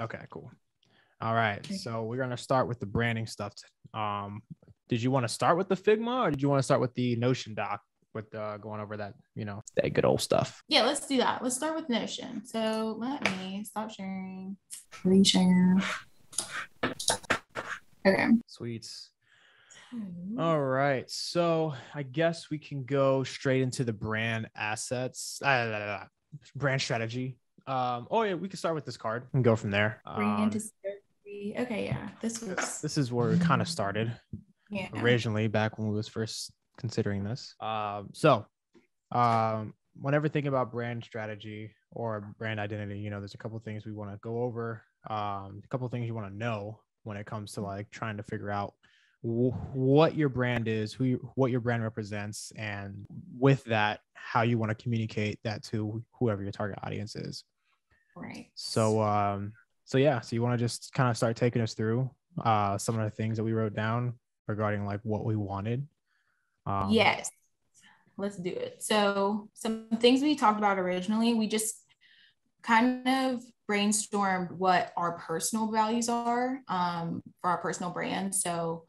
Okay, cool. All right. So we're gonna start with the branding stuff. Um, did you want to start with the Figma or did you want to start with the Notion doc with uh, going over that, you know, that good old stuff? Yeah, let's do that. Let's start with Notion. So let me stop sharing. Reshare. Okay. Sweets. All right. So I guess we can go straight into the brand assets, uh, brand strategy. Um, oh yeah, we can start with this card and go from there. Um. Okay, yeah. This was this is where it kind of started yeah. originally back when we was first considering this. Um, so um, whenever thinking about brand strategy or brand identity, you know, there's a couple things we want to go over. Um, a couple things you want to know when it comes to like trying to figure out what your brand is, who you, what your brand represents, and with that, how you want to communicate that to whoever your target audience is. Right. So um so yeah, so you want to just kind of start taking us through uh some of the things that we wrote down regarding like what we wanted. Um yes. Let's do it. So, some things we talked about originally, we just kind of brainstormed what our personal values are um, for our personal brand. So,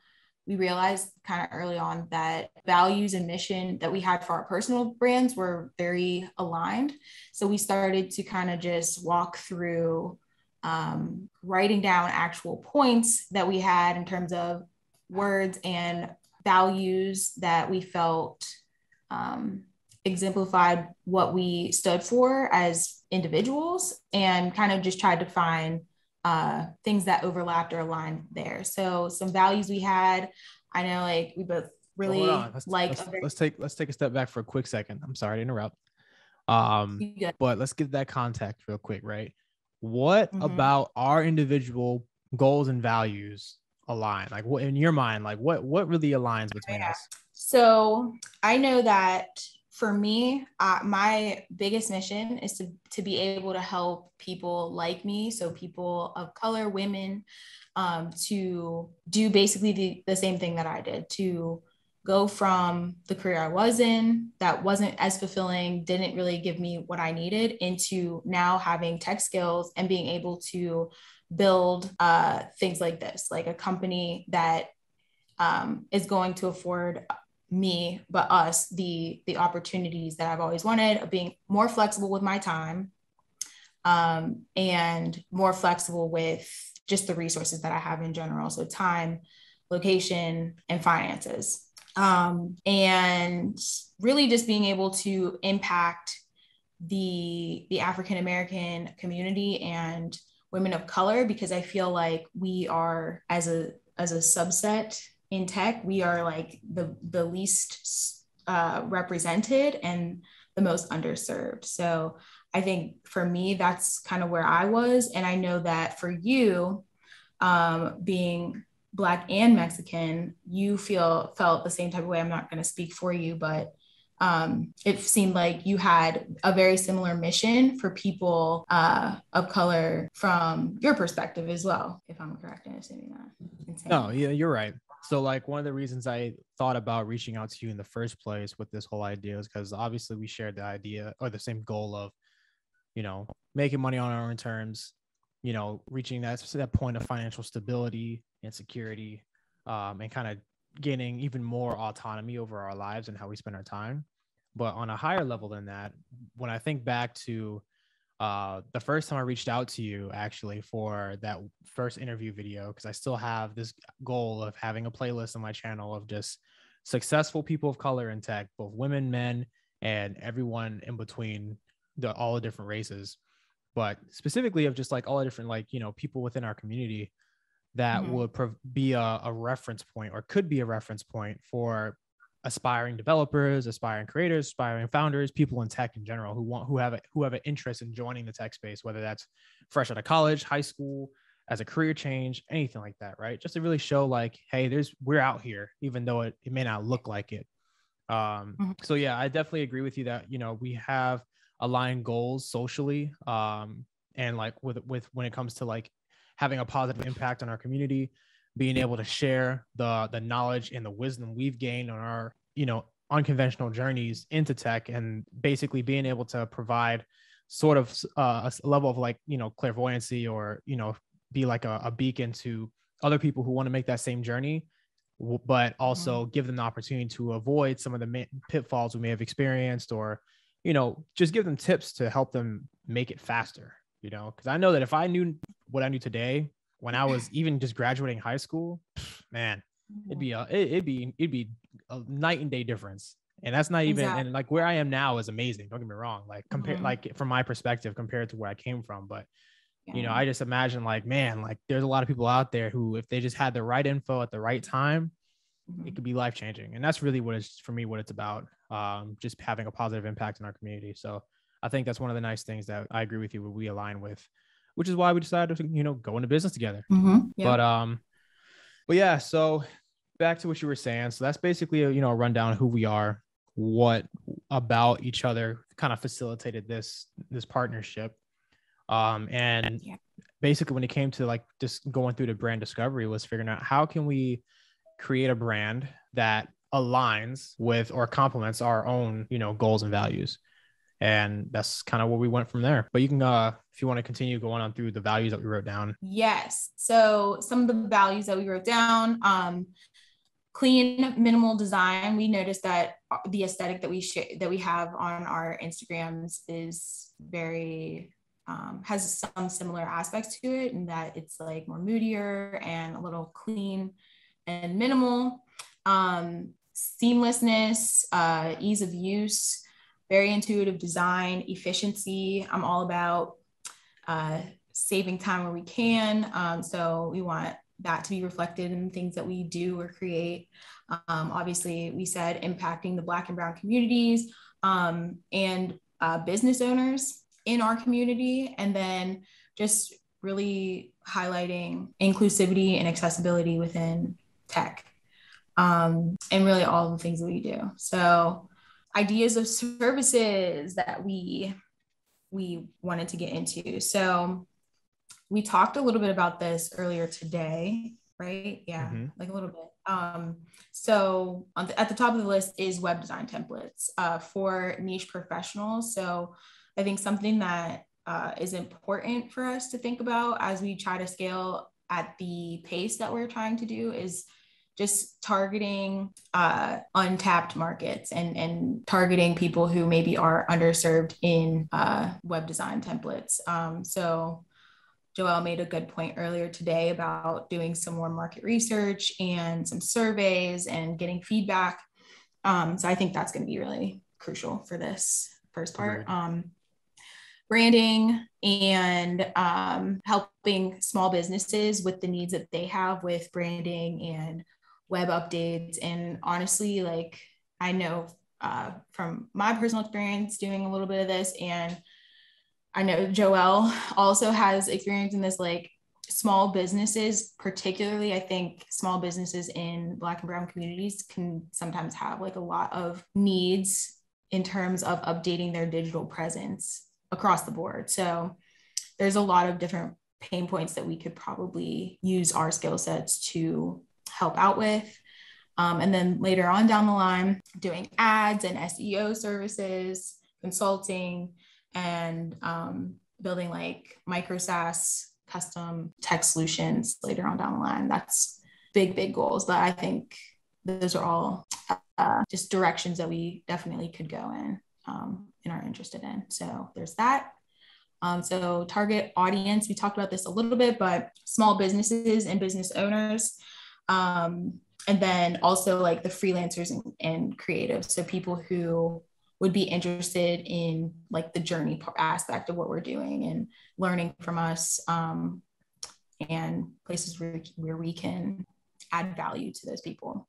we realized kind of early on that values and mission that we had for our personal brands were very aligned. So, we started to kind of just walk through um, writing down actual points that we had in terms of words and values that we felt um, exemplified what we stood for as individuals and kind of just tried to find uh, things that overlapped or aligned there. So some values we had, I know like we both really. Let's, like. let's, let's take let's take a step back for a quick second. I'm sorry to interrupt. Um Yeah. but let's give that context real quick, right? What Mhm. about our individual goals and values align? Like what in your mind, like what what really aligns between Yeah. us? So I know that for me, uh, my biggest mission is to, to be able to help people like me, so people of color, women, um, to do basically the, the same thing that I did to go from the career I was in that wasn't as fulfilling, didn't really give me what I needed, into now having tech skills and being able to build uh, things like this, like a company that um, is going to afford me but us the the opportunities that i've always wanted of being more flexible with my time um, and more flexible with just the resources that i have in general. So time location and finances. Um, and really just being able to impact the the african american community and women of color because i feel like we are as a as a subset in tech we are like the the least uh, represented and the most underserved. So i think for me that's kind of where i was. And i know that for you um, being black and mexican you feel felt the same type of way. I'm not going to speak for you but um, it seemed like you had a very similar mission for people uh, of color from your perspective as well if i'm correct in assuming that. No, yeah, you're right. So like one of the reasons I thought about reaching out to you in the first place with this whole idea is because obviously we shared the idea or the same goal of, you know, making money on our own terms, you know, reaching that that point of financial stability and security, um, and kind of gaining even more autonomy over our lives and how we spend our time. But on a higher level than that, when I think back to uh, the first time I reached out to you actually for that first interview video, because I still have this goal of having a playlist on my channel of just successful people of color in tech, both women, men, and everyone in between the all the different races, but specifically of just like all the different like you know people within our community that Mhm. would prov- be a, a reference point or could be a reference point for aspiring developers, aspiring creators, aspiring founders, people in tech in general who want who have a, who have an interest in joining the tech space, whether that's fresh out of college, high school, as a career change, anything like that, right? Just to really show like, hey, there's we're out here, even though it, it may not look like it. Um, Mhm. so yeah, I definitely agree with you that you know we have aligned goals socially, um, and like with with when it comes to like having a positive impact on our community, being able to share the the knowledge and the wisdom we've gained on our you know unconventional journeys into tech and basically being able to provide sort of uh, a level of like you know clairvoyancy or you know be like a, a beacon to other people who want to make that same journey but also mm-hmm. give them the opportunity to avoid some of the pitfalls we may have experienced or you know just give them tips to help them make it faster you know because i know that if i knew what i knew today when i was even just graduating high school man it'd be a it, would be it'd be a night and day difference and that's not even exactly. and like where i am now is amazing don't get me wrong like compare mm-hmm. like from my perspective compared to where i came from but yeah. you know i just imagine like man like there's a lot of people out there who if they just had the right info at the right time mm-hmm. it could be life changing and that's really what it's for me what it's about um, just having a positive impact in our community so i think that's one of the nice things that i agree with you we align with which is why we decided to you know go into business together mm-hmm. yeah. but um but yeah so back to what you were saying so that's basically a, you know a rundown of who we are what about each other kind of facilitated this this partnership um and yeah. basically when it came to like just going through the brand discovery was figuring out how can we create a brand that aligns with or complements our own you know goals and values and that's kind of where we went from there. But you can uh if you want to continue going on through the values that we wrote down. Yes. So some of the values that we wrote down um clean minimal design. We noticed that the aesthetic that we sh- that we have on our instagrams is very um, has some similar aspects to it and that it's like more moodier and a little clean and minimal. Um, seamlessness uh, ease of use very intuitive design efficiency i'm all about uh, saving time where we can um, so we want that to be reflected in things that we do or create. Um, obviously, we said impacting the Black and Brown communities um, and uh, business owners in our community, and then just really highlighting inclusivity and accessibility within tech um, and really all the things that we do. So, ideas of services that we we wanted to get into. So, we talked a little bit about this earlier today, right? Yeah, mm-hmm. like a little bit. Um, so the, at the top of the list is web design templates uh, for niche professionals. So I think something that uh, is important for us to think about as we try to scale at the pace that we're trying to do is just targeting uh, untapped markets and, and targeting people who maybe are underserved in uh, web design templates. Um, so Joel made a good point earlier today about doing some more market research and some surveys and getting feedback. Um, so I think that's going to be really crucial for this first part. Um, branding and um, helping small businesses with the needs that they have with branding and web updates. And honestly, like I know uh, from my personal experience doing a little bit of this and I know Joel also has experience in this, like small businesses, particularly, I think small businesses in Black and Brown communities can sometimes have like a lot of needs in terms of updating their digital presence across the board. So there's a lot of different pain points that we could probably use our skill sets to help out with. Um, and then later on down the line, doing ads and SEO services, consulting, and um, building like micro SaaS custom tech solutions later on down the line. That's big, big goals. But I think those are all uh, just directions that we definitely could go in um, and are interested in. So there's that. Um, so target audience, we talked about this a little bit, but small businesses and business owners. Um, and then also like the freelancers and, and creatives. So people who would be interested in like the journey aspect of what we're doing and learning from us um, and places where, where we can add value to those people.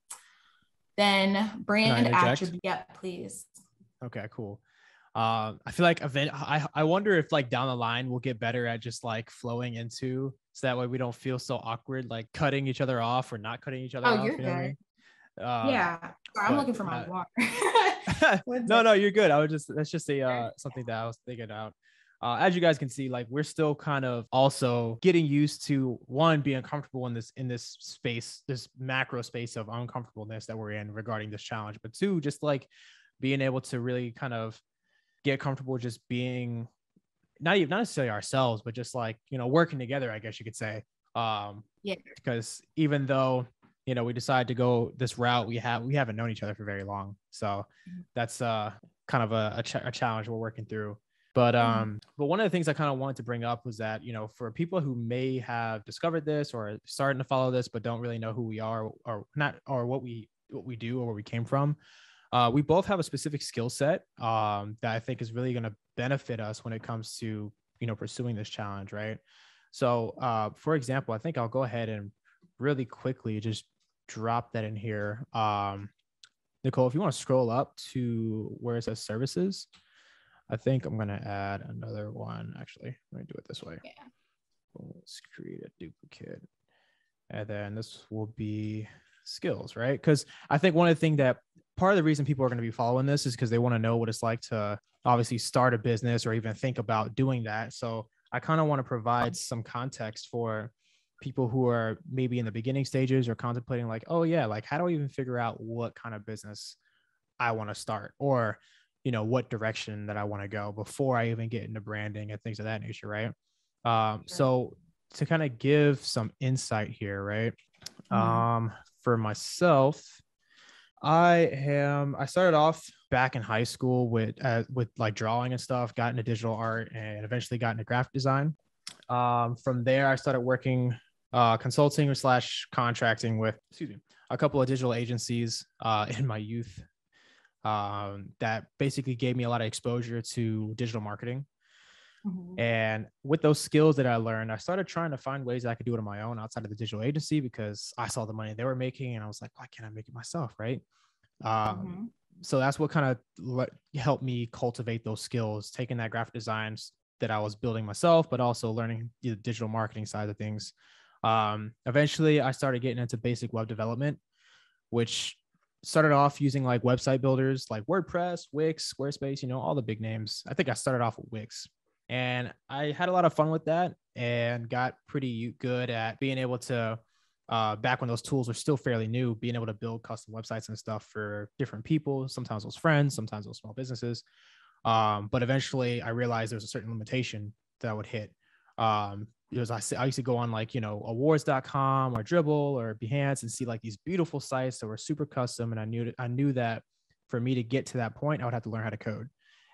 Then brand attribute. Yeah, please. Okay, cool. Uh, I feel like event. I I wonder if like down the line we'll get better at just like flowing into, so that way we don't feel so awkward, like cutting each other off or not cutting each other oh, off. You're you know good. I mean? uh, yeah, I'm looking for my uh, water. no, no, you're good. I was just that's just a uh, something that I was thinking out. Uh, as you guys can see, like we're still kind of also getting used to one being comfortable in this in this space, this macro space of uncomfortableness that we're in regarding this challenge. But two, just like being able to really kind of get comfortable just being not even not necessarily ourselves, but just like you know working together, I guess you could say. Um, yeah. Because even though you know we decided to go this route, we have we haven't known each other for very long, so mm-hmm. that's uh kind of a, a, ch- a challenge we're working through. But mm-hmm. um, but one of the things I kind of wanted to bring up was that you know for people who may have discovered this or starting to follow this but don't really know who we are or not or what we what we do or where we came from, uh, we both have a specific skill set um, that I think is really going to benefit us when it comes to you know pursuing this challenge, right? So, uh, for example, I think I'll go ahead and really quickly just drop that in here. Um, Nicole, if you want to scroll up to where it says services, I think I'm going to add another one. Actually, let me do it this way. Yeah. Let's create a duplicate. And then this will be skills, right? Because I think one of the things that part of the reason people are going to be following this is because they want to know what it's like to obviously start a business or even think about doing that. So I kind of want to provide some context for people who are maybe in the beginning stages or contemplating like, oh yeah, like how do I even figure out what kind of business I want to start or you know what direction that I want to go before I even get into branding and things of that nature, right? Um, so to kind of give some insight here, right? Mm-hmm. Um, for myself, I am. I started off back in high school with uh, with like drawing and stuff. Got into digital art and eventually got into graphic design. Um, from there, I started working uh, consulting slash contracting with excuse me a couple of digital agencies uh, in my youth. Um, that basically gave me a lot of exposure to digital marketing. Mm-hmm. And with those skills that I learned, I started trying to find ways that I could do it on my own outside of the digital agency because I saw the money they were making and I was like, why can't I make it myself? Right. Um, mm-hmm. So that's what kind of le- helped me cultivate those skills, taking that graphic designs that I was building myself, but also learning the digital marketing side of things. Um, eventually, I started getting into basic web development, which started off using like website builders like WordPress, Wix, Squarespace, you know, all the big names. I think I started off with Wix and I had a lot of fun with that and got pretty good at being able to, uh, back when those tools were still fairly new, being able to build custom websites and stuff for different people. Sometimes those friends, sometimes those small businesses. Um, but eventually I realized there was a certain limitation that I would hit. Um, because I, I used to go on like, you know, awwwards.com or Dribbble or Behance and see like these beautiful sites that were super custom. And I knew, I knew that for me to get to that point, I would have to learn how to code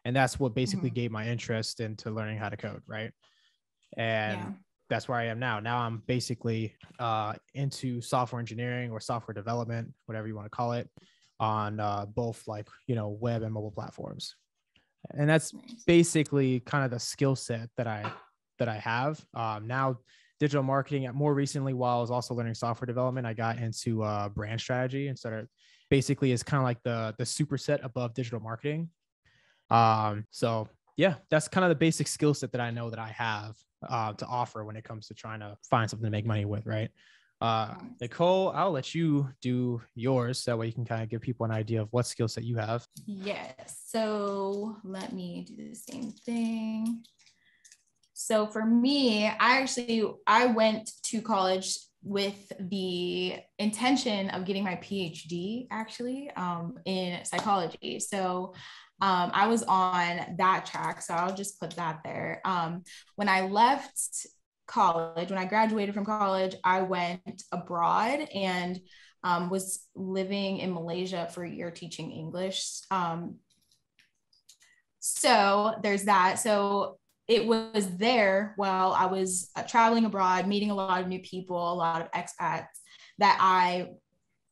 and that's what basically mm-hmm. gave my interest into learning how to code right and yeah. that's where i am now now i'm basically uh, into software engineering or software development whatever you want to call it on uh, both like you know web and mobile platforms and that's nice. basically kind of the skill set that i that i have um, now digital marketing more recently while i was also learning software development i got into uh, brand strategy and started basically is kind of like the the superset above digital marketing um, so yeah, that's kind of the basic skill set that I know that I have uh, to offer when it comes to trying to find something to make money with, right? Uh, Nicole, I'll let you do yours. That way you can kind of give people an idea of what skill set you have. Yes. So let me do the same thing. So for me, I actually I went to college with the intention of getting my PhD actually um, in psychology. So um, I was on that track. So I'll just put that there. Um, when I left college, when I graduated from college, I went abroad and um, was living in Malaysia for a year teaching English. Um, so there's that. So it was there while I was uh, traveling abroad, meeting a lot of new people, a lot of expats, that I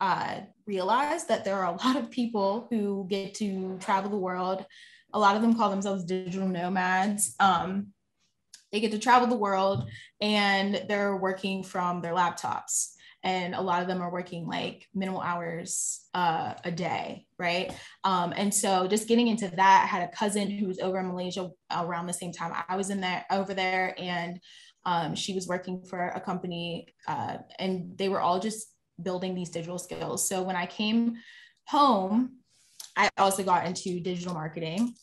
uh, realized that there are a lot of people who get to travel the world. A lot of them call themselves digital nomads. Um, they get to travel the world and they're working from their laptops. And a lot of them are working like minimal hours uh, a day, right? Um, and so just getting into that, I had a cousin who was over in Malaysia around the same time I was in there over there, and um, she was working for a company, uh, and they were all just building these digital skills. So when I came home, I also got into digital marketing.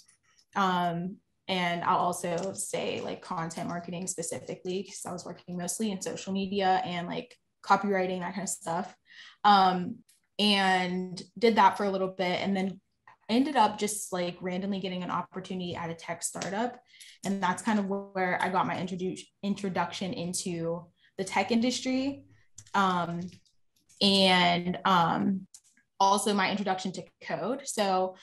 Um, and I'll also say like content marketing specifically because I was working mostly in social media and like copywriting, that kind of stuff. Um, and did that for a little bit. And then ended up just like randomly getting an opportunity at a tech startup. And that's kind of where I got my introdu- introduction into the tech industry. Um, and um, also my introduction to code. So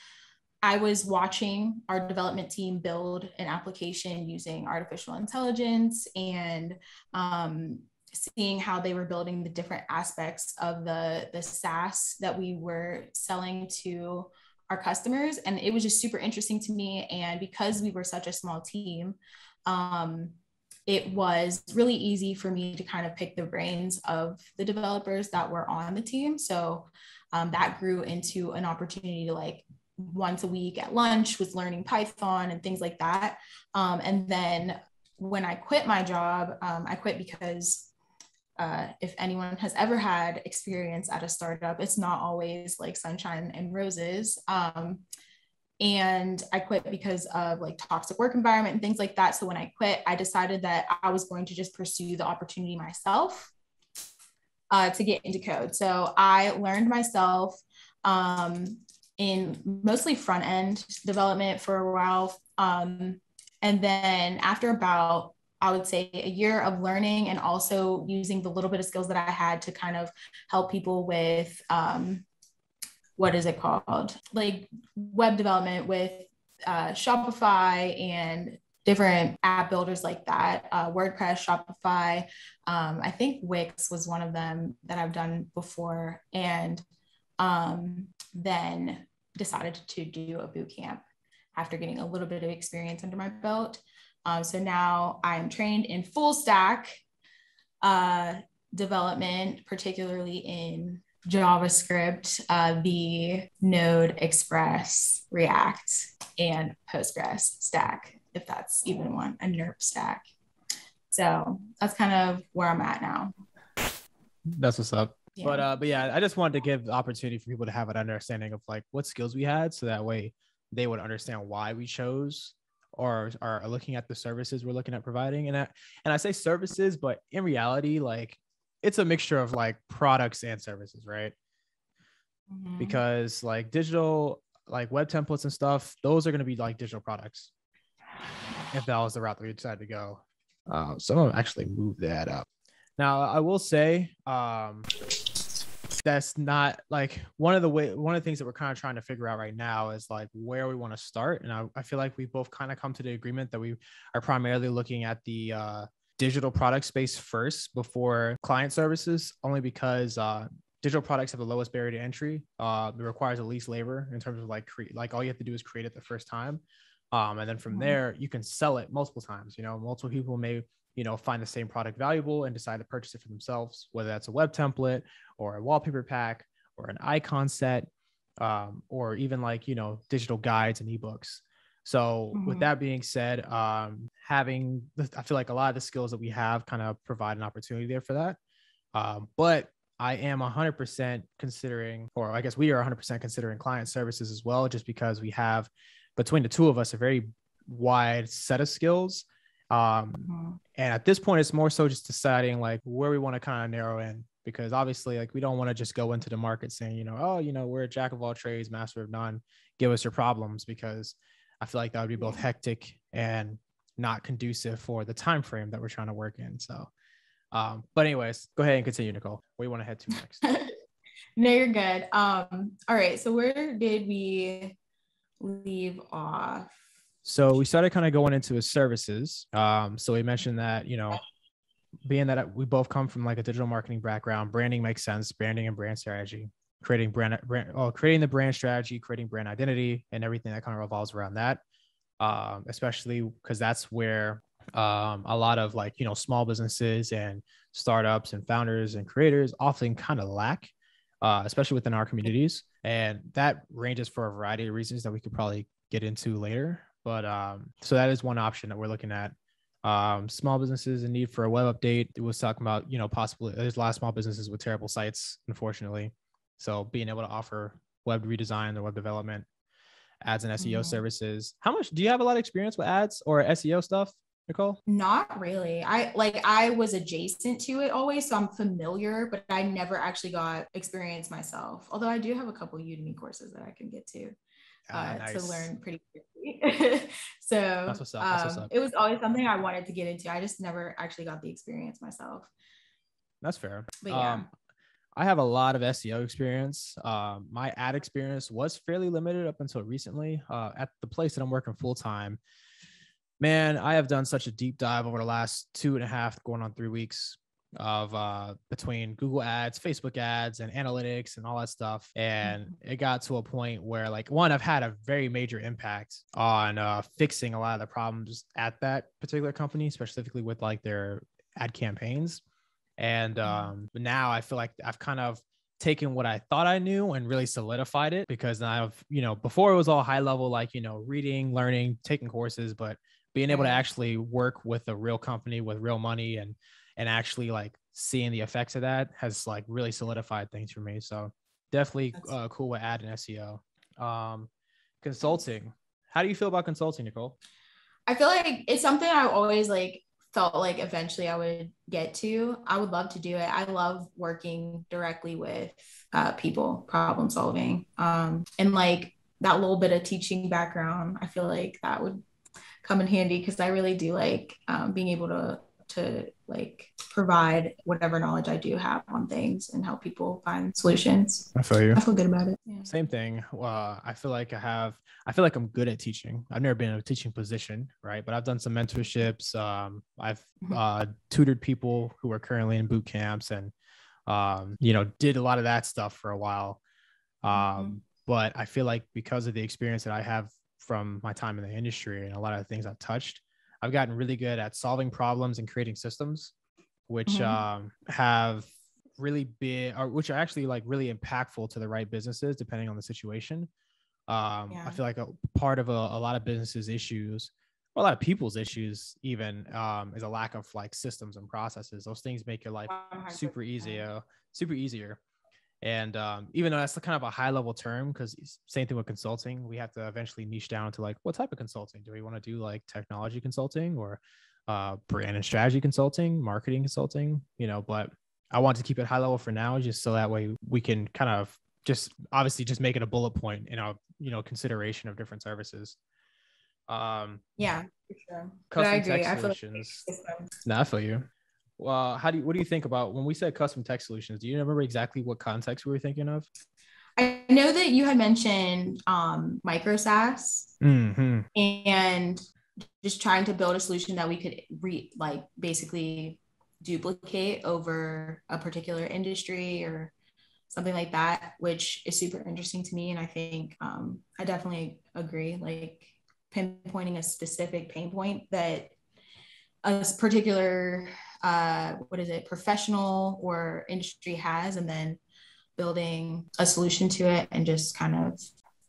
I was watching our development team build an application using artificial intelligence and um, seeing how they were building the different aspects of the, the SaaS that we were selling to our customers. And it was just super interesting to me. And because we were such a small team, um, it was really easy for me to kind of pick the brains of the developers that were on the team. So um, that grew into an opportunity to like once a week at lunch was learning Python and things like that. Um, and then when I quit my job, um, I quit because uh, if anyone has ever had experience at a startup, it's not always like sunshine and roses. Um, and I quit because of like toxic work environment and things like that. So when I quit, I decided that I was going to just pursue the opportunity myself uh, to get into code. So I learned myself um, in mostly front end development for a while. Um, and then after about, I would say a year of learning and also using the little bit of skills that I had to kind of help people with um, what is it called? Like web development with uh, Shopify and different app builders like that uh, WordPress, Shopify. Um, I think Wix was one of them that I've done before. And um, then decided to do a boot camp after getting a little bit of experience under my belt. Um, so now I'm trained in full stack uh, development, particularly in JavaScript, uh, the Node, Express, React, and Postgres stack, if that's even one, a NERP stack. So that's kind of where I'm at now. That's what's up. Yeah. But uh, but yeah, I just wanted to give the opportunity for people to have an understanding of like what skills we had, so that way they would understand why we chose or are looking at the services we're looking at providing. And I, and I say services, but in reality, like it's a mixture of like products and services, right? Mm-hmm. Because like digital, like web templates and stuff, those are going to be like digital products. If that was the route that we decided to go. Uh, someone actually moved that up. Now I will say, um, that's not like one of the way one of the things that we're kind of trying to figure out right now is like where we want to start and I, I feel like we both kind of come to the agreement that we are primarily looking at the uh, digital product space first before client services only because uh, digital products have the lowest barrier to entry. Uh, it requires the least labor in terms of like create like all you have to do is create it the first time. Um, and then from mm-hmm. there you can sell it multiple times. You know multiple people may you know find the same product valuable and decide to purchase it for themselves whether that's a web template or a wallpaper pack or an icon set um, or even like you know digital guides and ebooks so mm-hmm. with that being said um, having i feel like a lot of the skills that we have kind of provide an opportunity there for that um, but i am 100% considering or i guess we are 100% considering client services as well just because we have between the two of us a very wide set of skills um, mm-hmm. And at this point, it's more so just deciding like where we want to kind of narrow in because obviously, like we don't want to just go into the market saying, you know, oh, you know, we're a jack of all trades, master of none. Give us your problems because I feel like that would be both hectic and not conducive for the time frame that we're trying to work in. So, um, but anyways, go ahead and continue, Nicole. Where you want to head to next? no, you're good. Um, all right. So where did we leave off? So we started kind of going into his services. Um, so we mentioned that, you know, being that we both come from like a digital marketing background, branding makes sense, branding and brand strategy, creating brand, brand oh, creating the brand strategy, creating brand identity and everything that kind of revolves around that. Um, especially because that's where um, a lot of like, you know, small businesses and startups and founders and creators often kind of lack, uh, especially within our communities. And that ranges for a variety of reasons that we could probably get into later. But um, so that is one option that we're looking at. Um, small businesses in need for a web update. It was talking about, you know, possibly there's a lot of small businesses with terrible sites, unfortunately. So being able to offer web redesign or web development, ads and SEO mm-hmm. services. How much do you have a lot of experience with ads or SEO stuff? Nicole? Not really. I like I was adjacent to it always, so I'm familiar, but I never actually got experience myself. Although I do have a couple Udemy courses that I can get to. uh, nice. to learn pretty quickly. so That's what's up. That's what's um, it was always something I wanted to get into. I just never actually got the experience myself. That's fair. But yeah. Um, I have a lot of SEO experience. Uh, my ad experience was fairly limited up until recently. Uh, at the place that I'm working full time, man, I have done such a deep dive over the last two and a half, going on three weeks of uh, between Google ads, Facebook ads, and analytics and all that stuff. And mm-hmm. it got to a point where, like, one, I've had a very major impact on uh, fixing a lot of the problems at that particular company, specifically with like their ad campaigns. And mm-hmm. um, now I feel like I've kind of taken what I thought I knew and really solidified it because I've, you know, before it was all high level, like, you know, reading, learning, taking courses, but being able to actually work with a real company with real money and and actually like seeing the effects of that has like really solidified things for me. So definitely uh, cool with ad and SEO. Um, consulting. How do you feel about consulting, Nicole? I feel like it's something I always like felt like eventually I would get to. I would love to do it. I love working directly with uh, people, problem solving, um, and like that little bit of teaching background. I feel like that would come in handy because I really do like um, being able to to like provide whatever knowledge I do have on things and help people find solutions. I feel you. I feel good about it. Yeah. Same thing. Uh, I feel like I have, I feel like I'm good at teaching. I've never been in a teaching position, right? But I've done some mentorships. Um, I've mm-hmm. uh, tutored people who are currently in boot camps and, um, you know, did a lot of that stuff for a while. Um, mm-hmm. But I feel like because of the experience that I have from my time in the industry and a lot of the things I've touched, I've gotten really good at solving problems and creating systems, which mm-hmm. um, have really been, or which are actually like really impactful to the right businesses depending on the situation. Um, yeah. I feel like a part of a, a lot of businesses' issues, or a lot of people's issues, even um, is a lack of like systems and processes. Those things make your life 100%. super easier, super easier. And um, even though that's kind of a high level term, because same thing with consulting, we have to eventually niche down to like what type of consulting do we want to do, like technology consulting or uh, brand and strategy consulting, marketing consulting, you know. But I want to keep it high level for now, just so that way we can kind of just obviously just make it a bullet point in our you know consideration of different services. Um, yeah, for sure. Custom I agree. Tech. I feel like nah, I feel you well, how do you, what do you think about when we said custom tech solutions? Do you remember exactly what context we were thinking of? I know that you had mentioned um, micro SaaS mm-hmm. and just trying to build a solution that we could re like basically duplicate over a particular industry or something like that, which is super interesting to me. And I think um, I definitely agree, like pinpointing a specific pain point that a particular uh, what is it, professional or industry has, and then building a solution to it and just kind of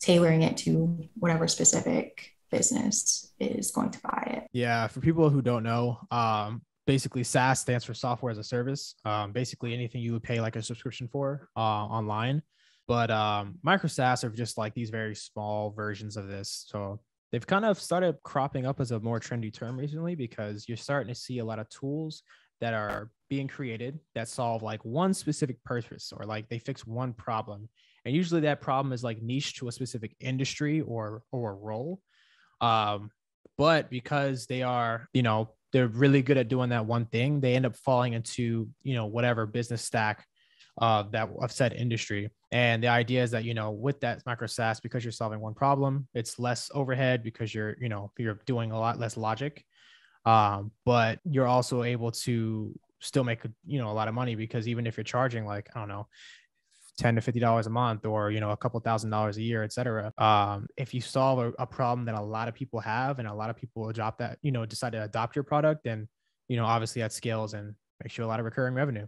tailoring it to whatever specific business is going to buy it. Yeah, for people who don't know, um, basically SaaS stands for software as a service. Um, basically anything you would pay like a subscription for uh, online. But um, micro SaaS are just like these very small versions of this. So they've kind of started cropping up as a more trendy term recently because you're starting to see a lot of tools that are being created that solve like one specific purpose or like they fix one problem. And usually that problem is like niche to a specific industry or or role. Um but because they are you know they're really good at doing that one thing they end up falling into you know whatever business stack uh, that of said industry. And the idea is that you know with that micro SaaS, because you're solving one problem, it's less overhead because you're you know you're doing a lot less logic, um, but you're also able to still make you know a lot of money because even if you're charging like I don't know. 10 to 50 dollars a month or you know a couple thousand dollars a year etc um, if you solve a, a, problem that a lot of people have and a lot of people adopt that you know decide to adopt your product then you know obviously that scales and makes you a lot of recurring revenue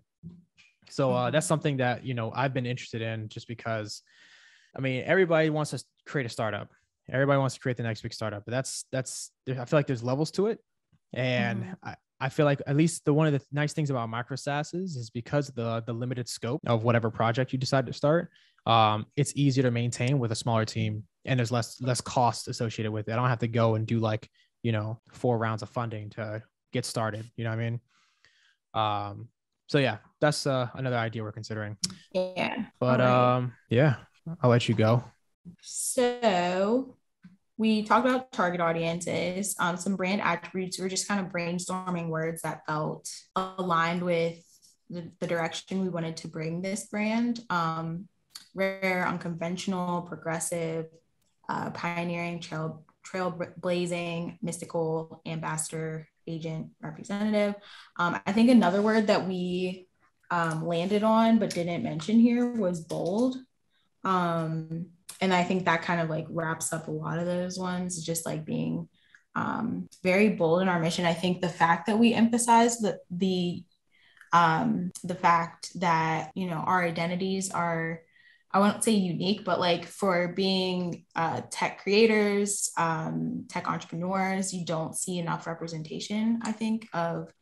so uh, that's mm-hmm. something that you know I've been interested in just because, I mean, everybody wants to create a startup. Everybody wants to create the next big startup, but that's that's I feel like there's levels to it, and mm. I, I feel like at least the one of the nice things about micro SaaS is, is because the the limited scope of whatever project you decide to start, um, it's easier to maintain with a smaller team, and there's less less cost associated with it. I don't have to go and do like you know four rounds of funding to get started. You know what I mean? Um, so yeah, that's uh, another idea we're considering. Yeah. But right. um, yeah, I'll let you go. so we talked about target audiences, um, some brand attributes. We are just kind of brainstorming words that felt aligned with the, the direction we wanted to bring this brand. Um, rare, unconventional, progressive, uh, pioneering, trail trailblazing, mystical, ambassador, agent, representative. Um, I think another word that we um, landed on but didn't mention here was bold. Um, and I think that kind of like wraps up a lot of those ones, just like being um, very bold in our mission. I think the fact that we emphasize the the um, the fact that you know our identities are I won't say unique, but like for being uh, tech creators, um, tech entrepreneurs, you don't see enough representation, I think, of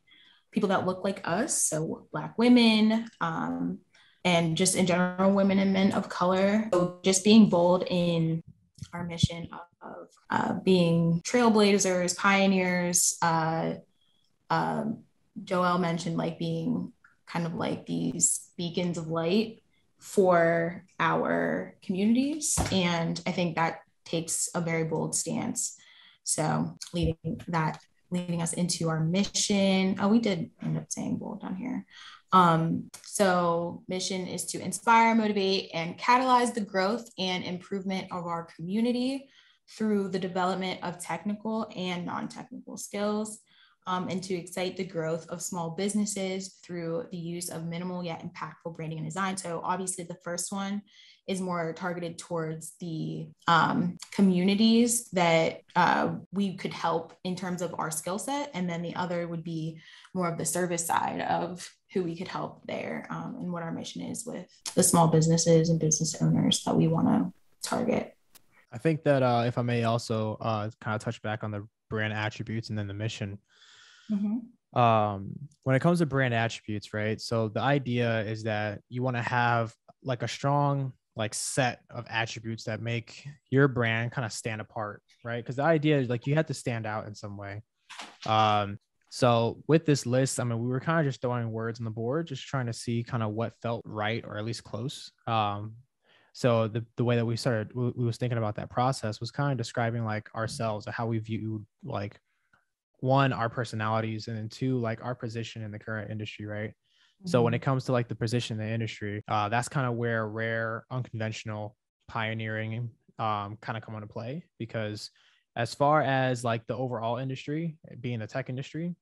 people that look like us. So, Black women, um, and just in general, women and men of color. So, just being bold in our mission of, of uh, being trailblazers, pioneers. Uh, um, Joel mentioned like being kind of like these beacons of light for our communities. And I think that takes a very bold stance. So leading that, leading us into our mission. Oh, we did end up saying bold down here. Um, so mission is to inspire, motivate, and catalyze the growth and improvement of our community through the development of technical and non-technical skills um, and to excite the growth of small businesses through the use of minimal yet impactful branding and design. So, obviously, the first one is more targeted towards the um, communities that uh, we could help in terms of our skill set. And then the other would be more of the service side of who we could help there um, and what our mission is with the small businesses and business owners that we want to target. I think that uh, if I may also uh, kind of touch back on the brand attributes and then the mission, Mm-hmm. Um, when it comes to brand attributes, right? So the idea is that you want to have like a strong like set of attributes that make your brand kind of stand apart, right? Because the idea is like you have to stand out in some way. Um, so with this list, I mean, we were kind of just throwing words on the board, just trying to see kind of what felt right or at least close. Um, so the, the way that we started, we, we was thinking about that process was kind of describing like ourselves, how we viewed like one our personalities and then two like our position in the current industry right mm-hmm. so when it mm-hmm. comes to like the position in the industry uh, that's kind of where rare unconventional pioneering um, kind of come into play because as far as like the overall industry being the tech industry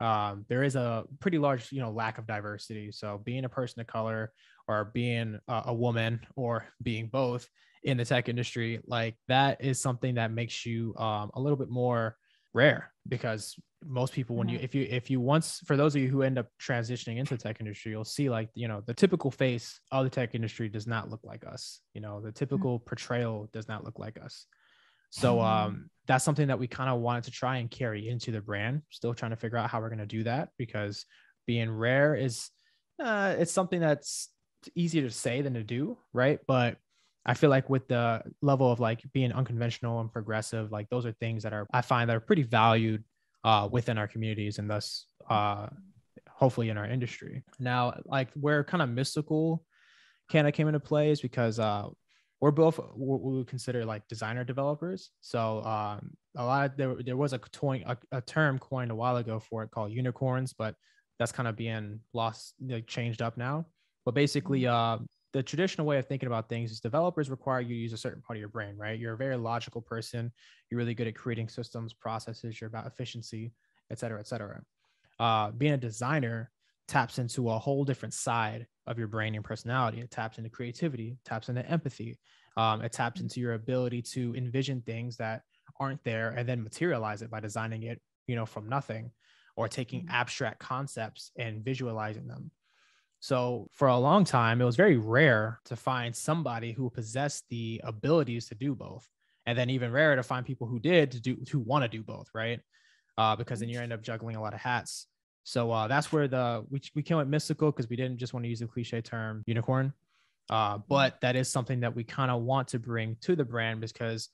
um, there is a pretty large you know lack of diversity so being a person of color or being a, a woman or being both in the tech industry like that is something that makes you um, a little bit more rare because most people when you if you if you once for those of you who end up transitioning into the tech industry you'll see like you know the typical face of the tech industry does not look like us you know the mm-hmm. typical portrayal does not look like us so mm-hmm. um that's something that we kind of wanted to try and carry into the brand still trying to figure out how we're going to do that because being rare is uh it's something that's easier to say than to do right but I feel like with the level of like being unconventional and progressive, like those are things that are I find that are pretty valued uh, within our communities and thus uh, hopefully in our industry. Now, like where kind of mystical kind of came into play is because uh, we're both what we would consider like designer developers. So um, a lot of, there there was a, toy, a, a term coined a while ago for it called unicorns, but that's kind of being lost, like changed up now. But basically, mm-hmm. uh, the traditional way of thinking about things is developers require you to use a certain part of your brain, right? You're a very logical person. You're really good at creating systems, processes. You're about efficiency, et cetera, et cetera. Uh, being a designer taps into a whole different side of your brain and personality. It taps into creativity, taps into empathy. Um, it taps into your ability to envision things that aren't there and then materialize it by designing it, you know, from nothing or taking mm-hmm. abstract concepts and visualizing them. So for a long time, it was very rare to find somebody who possessed the abilities to do both, and then even rarer to find people who did to do who want to do both, right? Uh, because then you end up juggling a lot of hats. So uh, that's where the we we came with mystical because we didn't just want to use the cliche term unicorn, uh, but that is something that we kind of want to bring to the brand because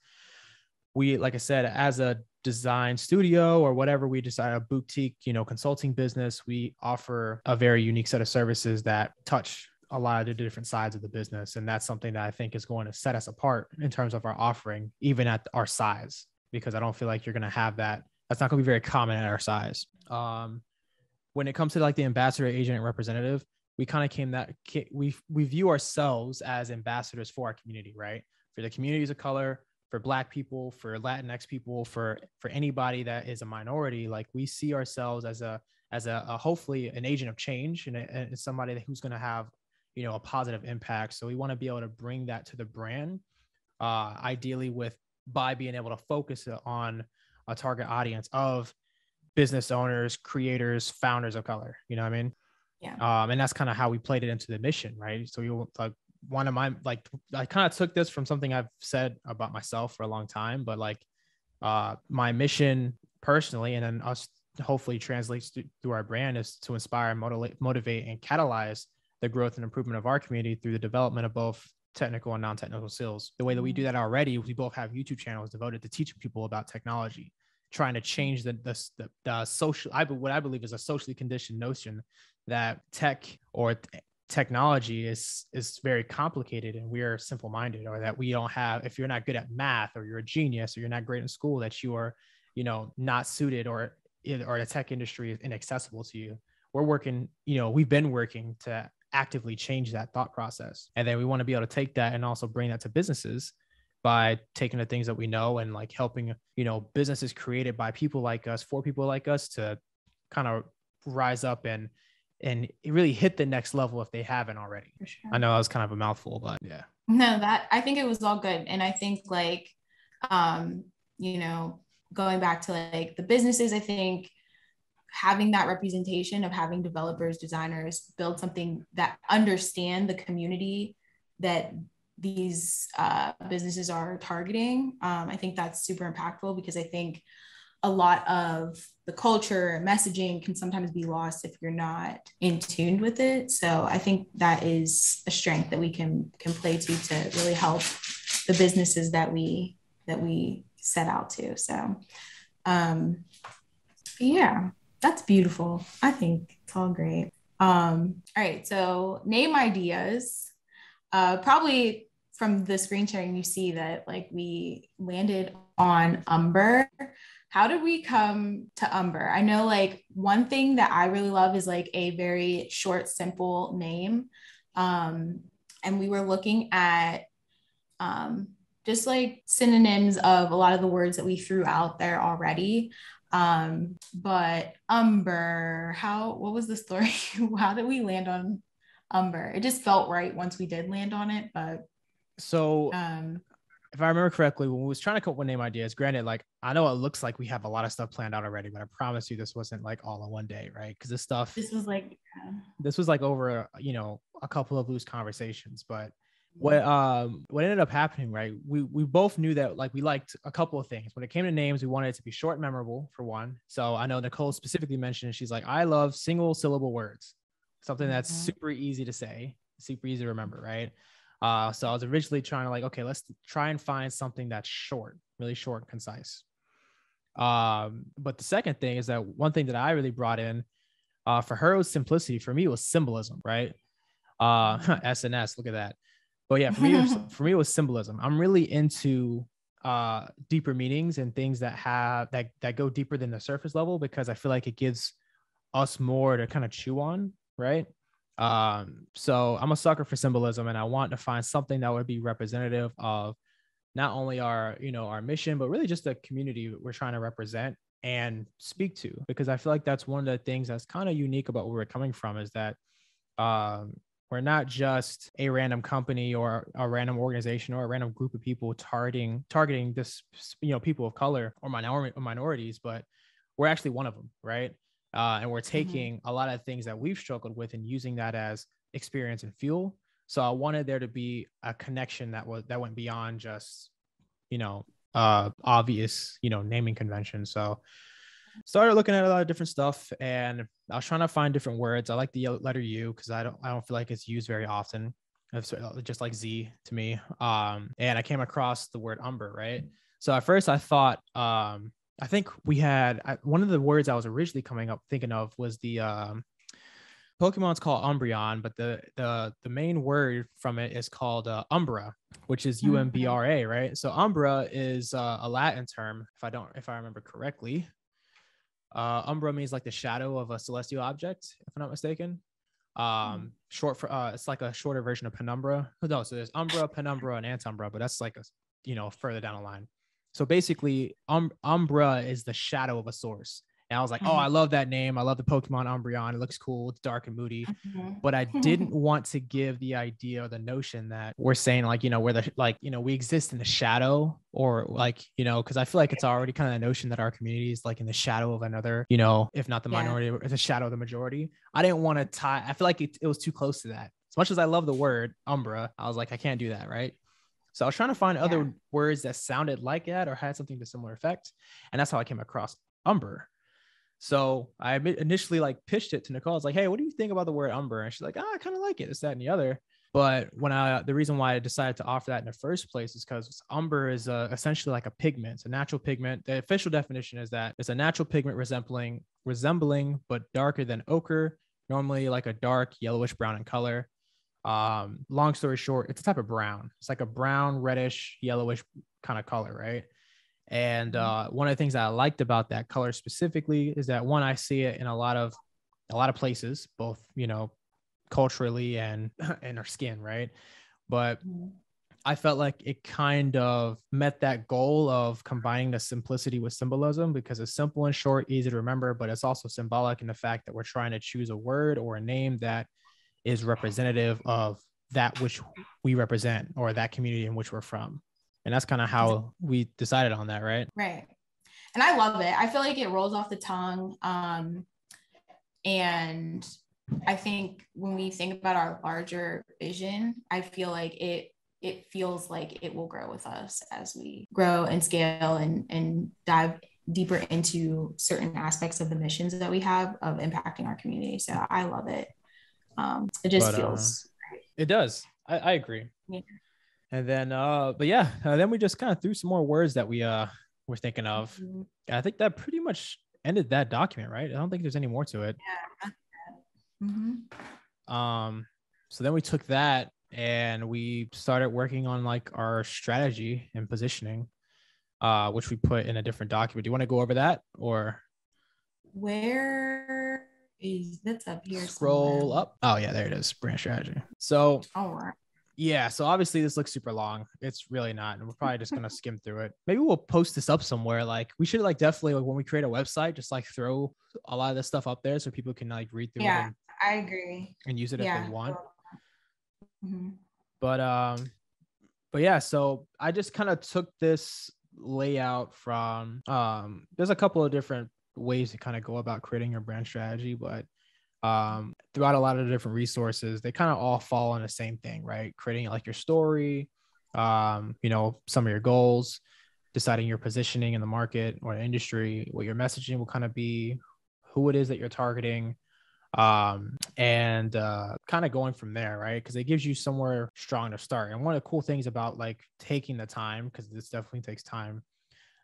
we, like I said, as a design studio or whatever we decide a boutique you know consulting business we offer a very unique set of services that touch a lot of the different sides of the business. And that's something that I think is going to set us apart in terms of our offering, even at our size, because I don't feel like you're going to have that. That's not going to be very common at our size. Um, when it comes to like the ambassador, agent, and representative, we kind of came that we we view ourselves as ambassadors for our community, right? For the communities of color, for Black people, for Latinx people, for for anybody that is a minority, like we see ourselves as a as a, a hopefully an agent of change and, a, and somebody who's going to have you know a positive impact. So we want to be able to bring that to the brand, uh, ideally with by being able to focus on a target audience of business owners, creators, founders of color. You know what I mean? Yeah. Um, and that's kind of how we played it into the mission, right? So you like one of my like I kind of took this from something I've said about myself for a long time, but like uh my mission personally, and then us hopefully translates through our brand is to inspire, motivate, motivate, and catalyze the growth and improvement of our community through the development of both technical and non-technical skills. The way that we do that already, we both have YouTube channels devoted to teaching people about technology, trying to change the the, the, the social, I what I believe is a socially conditioned notion that tech or technology is is very complicated and we are simple minded or that we don't have if you're not good at math or you're a genius or you're not great in school that you are you know not suited or or the tech industry is inaccessible to you. We're working you know we've been working to actively change that thought process. And then we want to be able to take that and also bring that to businesses by taking the things that we know and like helping you know businesses created by people like us for people like us to kind of rise up and and it really hit the next level if they haven't already. Sure. I know that was kind of a mouthful, but yeah. No, that I think it was all good. And I think like um, you know, going back to like the businesses, I think having that representation of having developers, designers build something that understand the community that these uh, businesses are targeting, um, I think that's super impactful because I think a lot of the culture and messaging can sometimes be lost if you're not in tune with it. So I think that is a strength that we can can play to to really help the businesses that we that we set out to. So um yeah, that's beautiful. I think it's all great. Um, all right, so name ideas. Uh, probably from the screen sharing, you see that like we landed on Umber how did we come to Umber? I know like one thing that I really love is like a very short, simple name. Um, and we were looking at um, just like synonyms of a lot of the words that we threw out there already. Um, but Umber, how, what was the story? how did we land on Umber? It just felt right once we did land on it, but so um if I remember correctly, when we was trying to come up with name ideas, granted, like I know it looks like we have a lot of stuff planned out already, but I promise you this wasn't like all in one day, right? Because this stuff this was like yeah. this was like over you know a couple of loose conversations. But what um what ended up happening, right? We we both knew that like we liked a couple of things. When it came to names, we wanted it to be short and memorable for one. So I know Nicole specifically mentioned she's like, I love single syllable words, something that's mm-hmm. super easy to say, super easy to remember, right? Uh, so I was originally trying to like, okay, let's try and find something that's short, really short and concise. Um, but the second thing is that one thing that I really brought in uh, for her was simplicity. For me, it was symbolism, right? Uh, SNS, look at that. But yeah, for me, was, for me, it was symbolism. I'm really into uh, deeper meanings and things that have that that go deeper than the surface level because I feel like it gives us more to kind of chew on, right? Um, so I'm a sucker for symbolism, and I want to find something that would be representative of not only our, you know, our mission, but really just the community we're trying to represent and speak to. Because I feel like that's one of the things that's kind of unique about where we're coming from is that um, we're not just a random company or a random organization or a random group of people targeting targeting this, you know, people of color or minor- minorities, but we're actually one of them, right? Uh, and we're mm-hmm. taking mm-hmm. a lot of things that we've struggled with and using that as experience and fuel. So I wanted there to be a connection that was that went beyond just, you know, uh, obvious, you know, naming convention. So started looking at a lot of different stuff and I was trying to find different words. I like the letter U because I don't I don't feel like it's used very often. It's just like Z to me. Um, and I came across the word umber, right? So at first I thought um I think we had I, one of the words I was originally coming up thinking of was the um, Pokemon's called Umbreon, but the the the main word from it is called uh, Umbra, which is U M B R A, right? So Umbra is uh, a Latin term, if I don't if I remember correctly. Uh, Umbra means like the shadow of a celestial object, if I'm not mistaken. Um, short for uh, it's like a shorter version of penumbra. No, so there's Umbra, penumbra, and antumbra, but that's like a you know further down the line. So basically, um, Umbra is the shadow of a source. And I was like, oh, Mhm. I love that name. I love the Pokemon Umbreon. It looks cool. It's dark and moody. Mhm. But I didn't want to give the idea or the notion that we're saying like, you know, where the like, you know, we exist in the shadow or like, you know, because I feel like it's already kind of the notion that our community is like in the shadow of another, you know, if not the Yeah. minority, or the shadow of the majority. I didn't want to tie. I feel like it, it was too close to that. As much as I love the word Umbra, I was like, I can't do that, right? So I was trying to find other Yeah. words that sounded like that or had something to similar effect, and that's how I came across Umber. So I initially like pitched it to Nicole. I was like, "Hey, what do you think about the word Umber?" And she's like, "Ah, I kind of like it. This, that, and the other." But when I the reason why I decided to offer that in the first place is because umber is uh, essentially like a pigment, it's a natural pigment. The official definition is that it's a natural pigment resembling resembling but darker than ochre, normally like a dark yellowish brown in color. Um, long story short, it's a type of brown. It's like a brown, reddish, yellowish kind of color, right? And uh, one of the things that I liked about that color specifically is that one, I see it in a lot of a lot of places, both you know, culturally and in our skin, right? But Mhm. I felt like it kind of met that goal of combining the simplicity with symbolism because it's simple and short, easy to remember, but it's also symbolic in the fact that we're trying to choose a word or a name that is representative of that which we represent or that community in which we're from. And that's kind of how we decided on that, right? Right. And I love it. I feel like it rolls off the tongue. Um, and I think when we think about our larger vision, I feel like it it feels like it will grow with us as we grow and scale and and dive deeper into certain aspects of the missions that we have of impacting our community. So I love it. Um, it just But, uh, feels It does. I, I agree. Yeah. And then, uh, but yeah, uh, then we just kind of threw some more words that we uh were thinking of. Mhm. I think that pretty much ended that document, right? I don't think there's any more to it. Mhm. Um, so then we took that and we started working on like our strategy and positioning, uh, which we put in a different document. Do you want to go over that or Where is that's up here? scroll somewhere. up? Oh yeah, there it is. Brand strategy. So All right. yeah, so obviously this looks super long. It's really not, and we're probably just gonna skim through it. Maybe we'll post this up somewhere. Like we should like definitely like when we create a website, just like throw a lot of this stuff up there so people can like read through Yeah. it I agree. and use it yeah. if they want. Mhm. but um but yeah so i just kind of took this layout from um there's a couple of different ways to kind of go about creating your brand strategy but um throughout a lot of different resources they kind of all fall on the same thing right? Creating like your story um you know some of your goals deciding your positioning in the market or industry what your messaging will kind of be who it is that you're targeting um and uh kind of going from there right? Because it gives you somewhere strong to start. And one of the cool things about like taking the time because this definitely takes time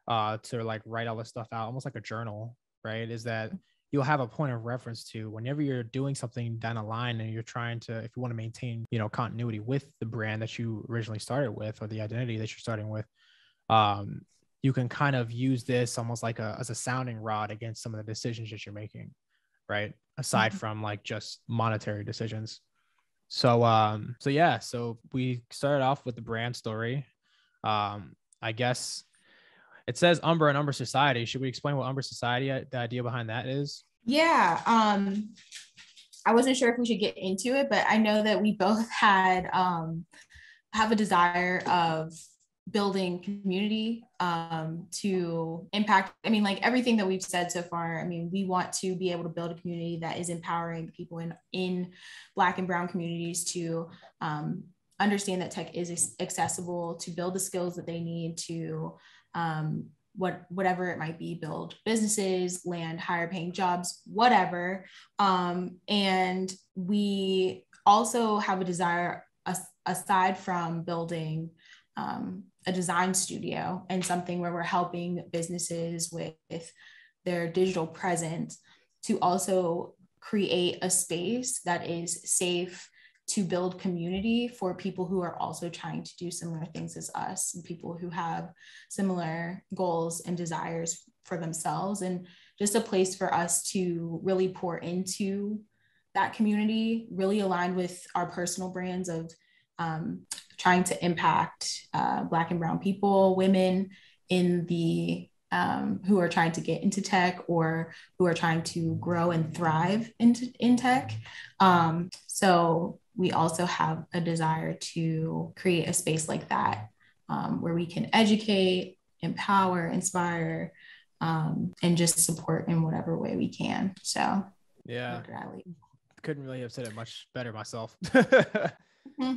uh to like write all this stuff out almost like a journal right is that you'll have a point of reference to whenever you're doing something down the line and you're trying to if you want to maintain you know continuity with the brand that you originally started with or the identity that you're starting with um you can kind of use this almost like a as a sounding rod against some of the decisions that you're making right? Aside Mhm. from like just monetary decisions. So um so yeah so we started off with the brand story. Um i guess it says umber and umber society should we explain what umber society uh, the idea behind that is Yeah. Um, I wasn't sure if we should get into it, but I know that we both had um, have a desire of building community um, to impact. I mean, like everything that we've said so far. I mean, we want to be able to build a community that is empowering people in in Black and Brown communities to um, understand that tech is accessible, to build the skills that they need to um, what whatever it might be build businesses land higher paying jobs whatever. Um, and we also have a desire as, aside from building um, a design studio and something where we're helping businesses with, with their digital presence to also create a space that is safe to build community for people who are also trying to do similar things as us and people who have similar goals and desires for themselves and just a place for us to really pour into that community really aligned with our personal brands of um, trying to impact uh, black and brown people women in the um, who are trying to get into tech or who are trying to grow and thrive into in tech. Um, so we also have a desire to create a space like that um, where we can educate, empower, inspire, um, and just support in whatever way we can. So yeah, couldn't really have said it much better myself. mm-hmm.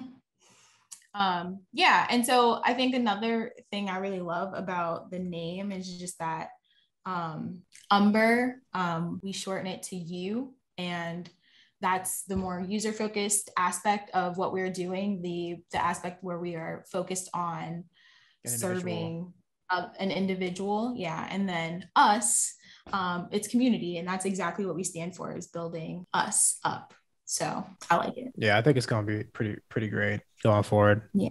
Um, yeah. And so I think another thing I really love about the name is just that um, Umber, um, we shorten it to you. And that's the more user focused aspect of what we're doing, the, the aspect where we are focused on an serving uh, an individual. Yeah. And then us, um, it's community. And that's exactly what we stand for is building us up. So I like it. Yeah, I think it's gonna be pretty pretty great going forward. Yeah.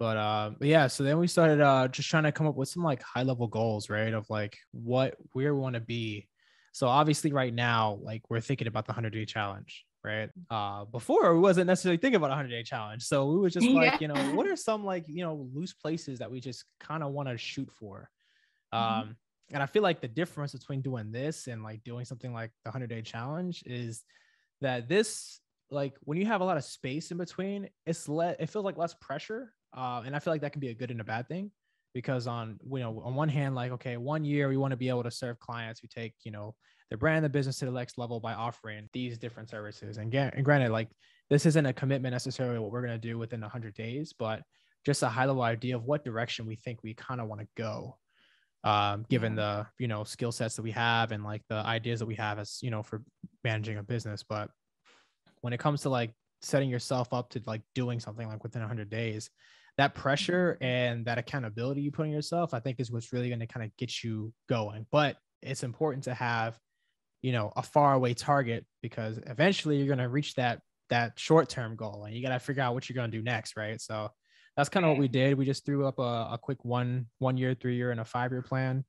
But uh yeah, so then we started uh just trying to come up with some like high level goals, right? Of like what we want to be. So obviously right now, like we're thinking about the 100 day challenge, right? Uh before we wasn't necessarily thinking about a 100 day challenge. So we were just like, yeah. you know, what are some like, you know, loose places that we just kind of want to shoot for? Mm-hmm. Um and I feel like the difference between doing this and like doing something like the 100 day challenge is that this like when you have a lot of space in between, it's let it feels like less pressure. Uh, and I feel like that can be a good and a bad thing because on you know on one hand like okay one year we want to be able to serve clients who take you know their brand the business to the next level by offering these different services. And, get, and granted like this isn't a commitment necessarily what we're going to do within 100 days but just a high level idea of what direction we think we kind of want to go um, given the you know skill sets that we have and like the ideas that we have as you know for managing a business. But when it comes to like setting yourself up to like doing something like within 100 days that pressure and that accountability you put on yourself i think is what's really going to kind of get you going but it's important to have you know a far away target because eventually you're going to reach that that short term goal and you got to figure out what you're going to do next right so that's kind of what we did. We just threw up a, a quick one one year, three year, and a five year plan.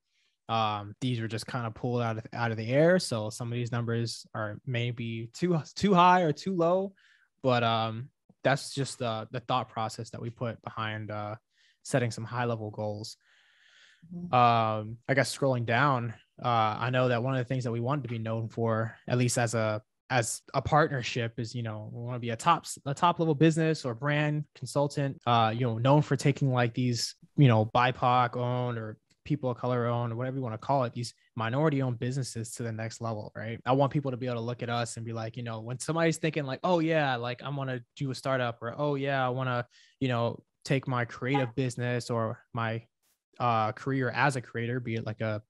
Um, these were just kind of pulled out of out of the air. So some of these numbers are maybe too too high or too low, but um, that's just the the thought process that we put behind uh, setting some high level goals. Mm-hmm. Um, I guess scrolling down, uh, I know that one of the things that we wanted to be known for, at least as a as a partnership is you know we want to be a top a top level business or brand consultant uh you know known for taking like these you know bipoc owned or people of color owned whatever you want to call it these minority owned businesses to the next level right i want people to be able to look at us and be like you know when somebody's thinking like oh yeah like i want to do a startup or oh yeah i want to you know take my creative business or my uh career as a creator be it like a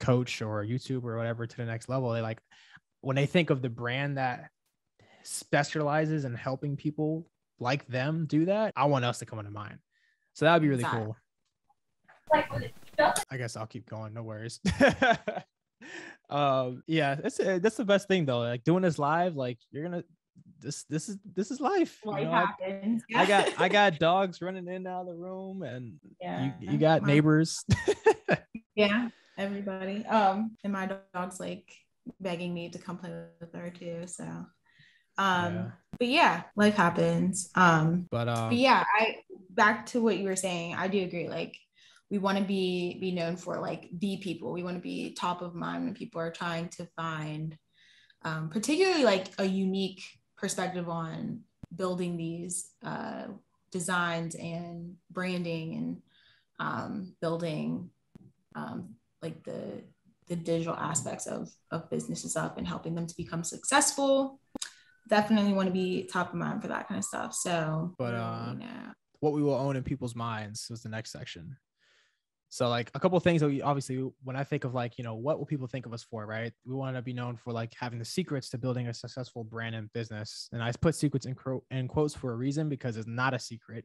coach or a YouTuber or whatever to the next level. They like, when they think of the brand that specializes in helping people like them do that, I want us to come into mind. So that would be really cool. I guess I'll keep going. No worries. um, yeah, that's uh, that's the best thing though. Like doing this live, like you're gonna this this is this is life. Life you know, happens. I, I, got I got dogs running in and out of the room, and yeah, you, you got neighbors. yeah, everybody. Um, and my dog's like begging me to come play with her too. So, um, yeah. but yeah, life happens. Um, but, um, but yeah, I back to what you were saying. I do agree. Like, we want to be be known for like the people. We want to be top of mind when people are trying to find, um, particularly like a unique perspective on building these uh, designs and branding and um, building um, like the the digital aspects of of businesses up and helping them to become successful definitely want to be top of mind for that kind of stuff so but uh you know. what we will own in people's minds was the next section so like a couple things that we obviously when i think of like you know what will people think of us for right? We want to be known for like having the secrets to building a successful brand and business. And i put secrets in, cro- in quotes for a reason because it's not a secret.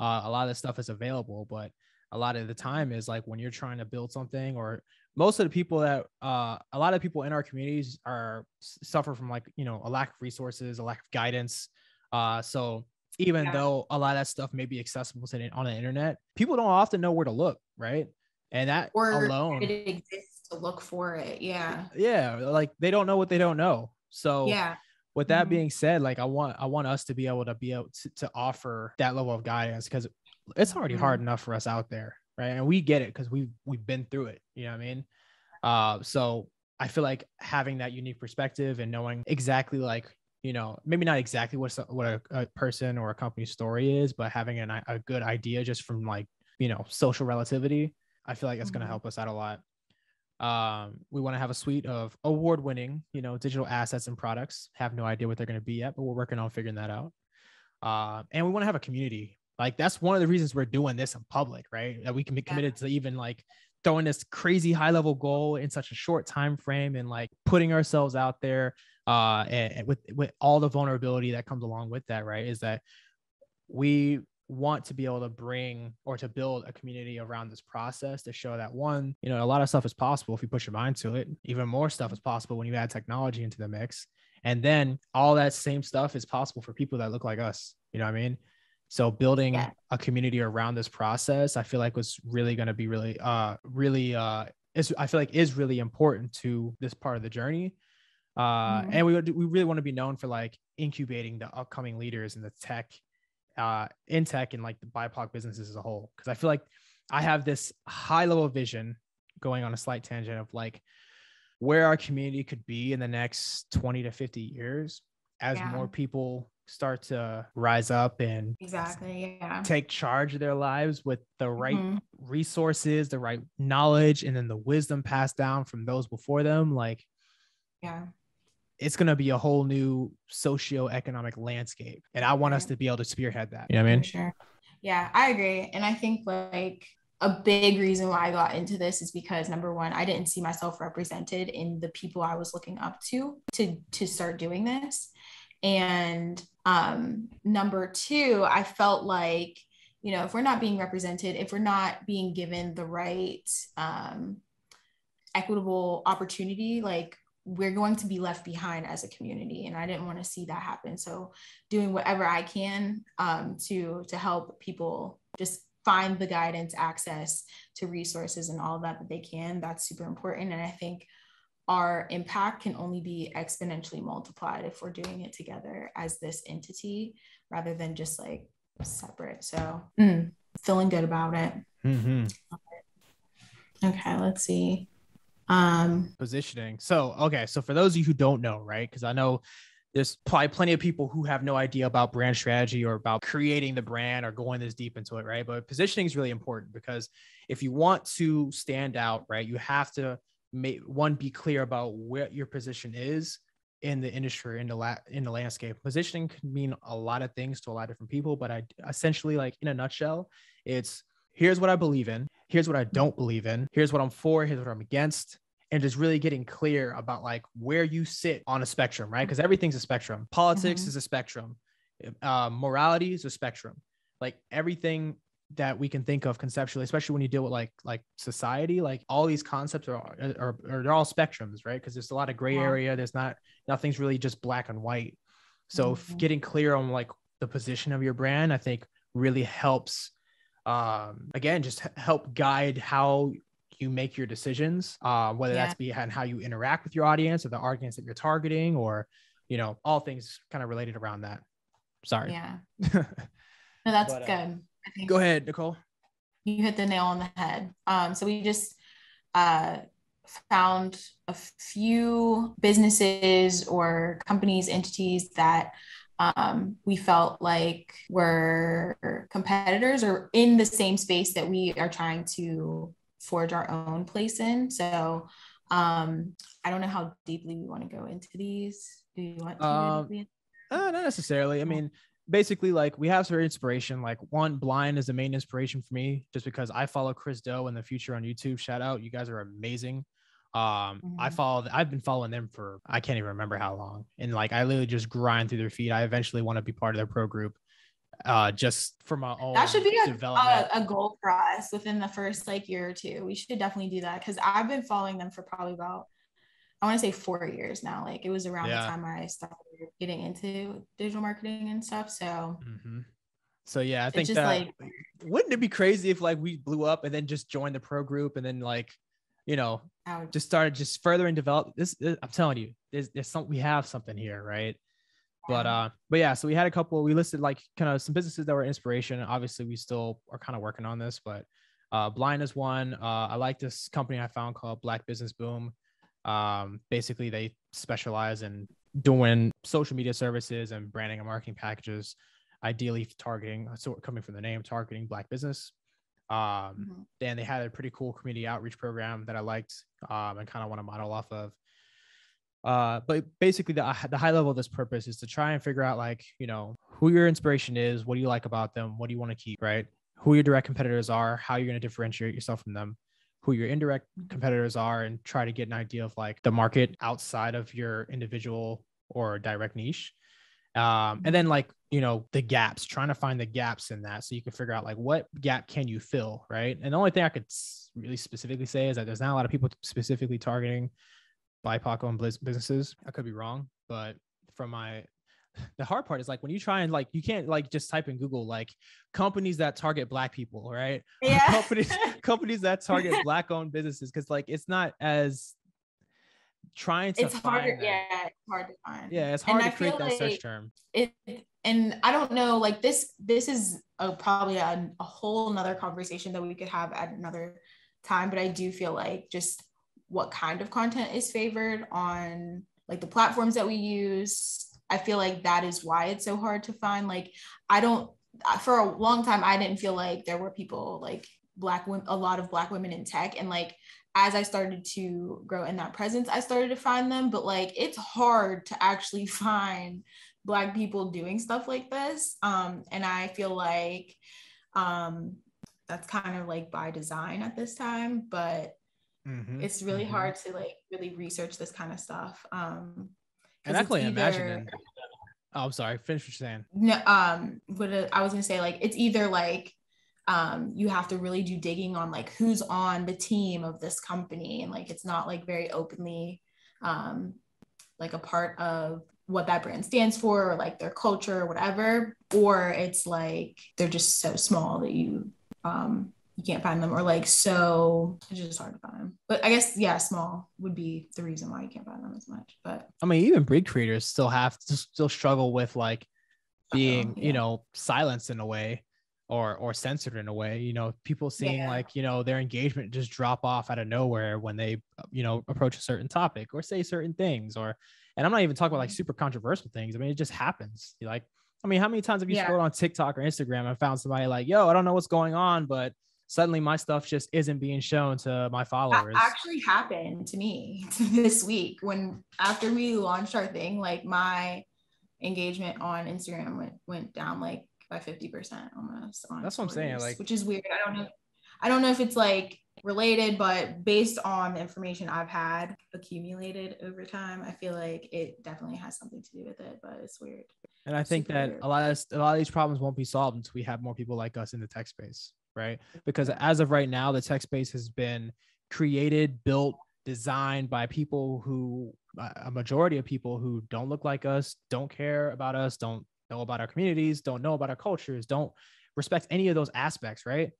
Uh, a lot of this stuff is available but a lot of the time is like when you're trying to build something or most of the people that uh, a lot of people in our communities are suffer from like you know a lack of resources a lack of guidance. Uh, so even yeah. though a lot of that stuff may be accessible to on the internet people don't often know where to look right? And that or alone it exists to look for it yeah. Yeah like they don't know what they don't know. So yeah. with that mm-hmm. being said like i want i want us to be able to be able to, to offer that level of guidance because it's already mm-hmm. hard enough for us out there right? And we get it because we've we've been through it you know what i mean? Uh so i feel like having that unique perspective and knowing exactly like you know maybe not exactly what what a, a person or a company story is but having an, a good idea just from like you know social relativity i feel like that's mm-hmm. going to help us out a lot um, we want to have a suite of award-winning, you know, digital assets and products. Have no idea what they're going to be yet, but we're working on figuring that out. Uh, and we want to have a community. Like that's one of the reasons we're doing this in public, right? That we can be committed yeah. to even like throwing this crazy high-level goal in such a short time frame and like putting ourselves out there uh and, and with with all the vulnerability that comes along with that, right? Is that we want to be able to bring or to build a community around this process to show that one, you know, a lot of stuff is possible if you put your mind to it. Even more stuff is possible when you add technology into the mix. And then all that same stuff is possible for people that look like us. You know what I mean? So building yeah. a community around this process, I feel like was really going to be really, uh, really, uh, is I feel like is really important to this part of the journey. Uh, mm-hmm. and we we really want to be known for like incubating the upcoming leaders in the tech uh, in tech and like the BIPOC businesses as a whole. Cause I feel like I have this high level vision going on a slight tangent of like where our community could be in the next 20 to 50 years as yeah. more people start to rise up and exactly yeah take charge of their lives with the right mm-hmm. resources the right knowledge and then the wisdom passed down from those before them like yeah it's going to be a whole new socio-economic landscape and i want us to be able to spearhead that. You know what i mean? Sure. Yeah i agree and i think like a big reason why i got into this is because number one i didn't see myself represented in the people i was looking up to to to start doing this and um number two i felt like you know if we're not being represented if we're not being given the right um equitable opportunity like we're going to be left behind as a community and i didn't want to see that happen. So doing whatever i can um, to to help people just find the guidance access to resources and all that that they can that's super important. And i think our impact can only be exponentially multiplied if we're doing it together as this entity rather than just like separate. So mm, feeling good about it. Mm-hmm. okay let's see um, positioning. So, okay. So, for those of you who don't know, right? Because I know there's probably plenty of people who have no idea about brand strategy or about creating the brand or going this deep into it, right? But positioning is really important because if you want to stand out, right, you have to make one be clear about what your position is in the industry in the la- in the landscape positioning can mean a lot of things to a lot of different people but i essentially like in a nutshell it's here's what i believe in here's what I don't believe in, here's what I'm for, here's what I'm against, and just really getting clear about like where you sit on a spectrum, right? Because everything's a spectrum. Politics mm-hmm. is a spectrum, uh, morality is a spectrum. Like everything that we can think of conceptually, especially when you deal with like like society, like all these concepts are are, are they're all spectrums, right? Because there's a lot of gray yeah. area. There's not nothing's really just black and white. So mm-hmm. getting clear on like the position of your brand, I think really helps um, again, just help guide how you make your decisions, uh, whether yeah. that's behind how you interact with your audience or the audience that you're targeting, or you know, all things kind of related around that. Sorry. Yeah. no, that's but, uh, good. Uh, go ahead, Nicole. You hit the nail on the head. Um, so we just uh, found a few businesses or companies, entities that um, we felt like we're competitors or in the same space that we are trying to forge our own place in. So um, I don't know how deeply we want to go into these. Do you want to? Um, uh, not necessarily. I mean, basically, like we have certain inspiration. Like one, blind is the main inspiration for me, just because I follow Chris Do in The Futur on YouTube. Shout out, you guys are amazing. Um, mm-hmm. I follow, I've been following them for I can't even remember how long, and like I literally just grind through their feed. I eventually want to be part of their pro group. Uh, just for my own that should be a, development. a, a goal for us within the first like year or two. We should definitely do that because I've been following them for probably about I want to say four years now. Like it was around Yeah. the time I started getting into digital marketing and stuff. So Mhm. So yeah, I think just that like wouldn't it be crazy if like we blew up and then just joined the pro group and then like, you know, just started just further and develop this. this- I'm telling you, there's there's some we have something here, right? But uh, but yeah, so we had a couple. We listed like kind of some businesses that were inspiration. Obviously, we still are kind of working on this, but uh, Blind is one. Uh, I like this company I found called Black Business Boom. Um, basically, they specialize in doing social media services and branding and marketing packages, ideally targeting. So coming from the name, targeting Black business. Um, Mhm. and they had a pretty cool community outreach program that I liked um, and kind of want to model off of. Uh, but basically, the, the high level of this purpose is to try and figure out, like, you know, who your inspiration is, what do you like about them, what do you want to keep, right? Who your direct competitors are, how you're going to differentiate yourself from them, who your indirect competitors are, and try to get an idea of like the market outside of your individual or direct niche. Um, and then like you know the gaps, trying to find the gaps in that, so you can figure out like what gap can you fill, right? And the only thing I could really specifically say is that there's not a lot of people specifically targeting BIPOC owned businesses. I could be wrong, but from my the hard part is like when you try and like you can't like just type in Google like companies that target black people, right? Yeah. companies companies that target black owned businesses because like it's not as trying to it's harder. find that. Yeah, it's hard to find. Yeah, it's And hard I to create feel that search term. it and i don't know like this this is a, probably a, a whole nother conversation that we could have at another time but i do feel like just what kind of content is favored on like the platforms that we use. I feel like that is why it's so hard to find. Like i don't for a long time i didn't feel like there were people like black women a lot of black women in tech. And like as i started to grow in that presence i started to find them. But like it's hard to actually find black people doing stuff like this. Um and i feel like um that's kind of like by design at this time. But Mhm, it's really mhm. hard to like really research this kind of stuff um And I imagine. either- then- Oh, I'm sorry. Finish what you're saying. no um what uh, i was gonna say like it's either like um you have to really do digging on like who's on the team of this company and like it's not like very openly um like a part of what that brand stands for or like their culture or whatever or it's like they're just so small that you um you can't find them or like so it's just hard to find them but i guess yeah small would be the reason why you can't find them as much but I mean, even breed creators still have to still struggle with like being, yeah. you know, silenced in a way or or censored in a way. You know, people seeing Yeah. like, you know, their engagement just drop off out of nowhere when they, you know, approach a certain topic or say certain things or and I'm not even talking about like Mhm. super controversial things. I mean, it just happens. Like, I mean, how many times have you Yeah. scrolled on TikTok or Instagram and found somebody like, yo, I don't know what's going on, but suddenly my stuff just isn't being shown to my followers. That actually happened to me this week when after we launched our thing, like my engagement on Instagram went went down like by 50% almost on That's what I'm saying, like- which is weird. I don't know. I don't know if it's like related, but based on the information I've had accumulated over time, I feel like it definitely has something to do with it, but it's weird. And I think super that weird. a lot of a lot of these problems won't be solved until we have more people like us in the tech space, right? Because as of right now, the tech space has been created, built, designed by people who a majority of people who don't look like us, don't care about us, don't know about our communities, don't know about our cultures, don't respect any of those aspects, right?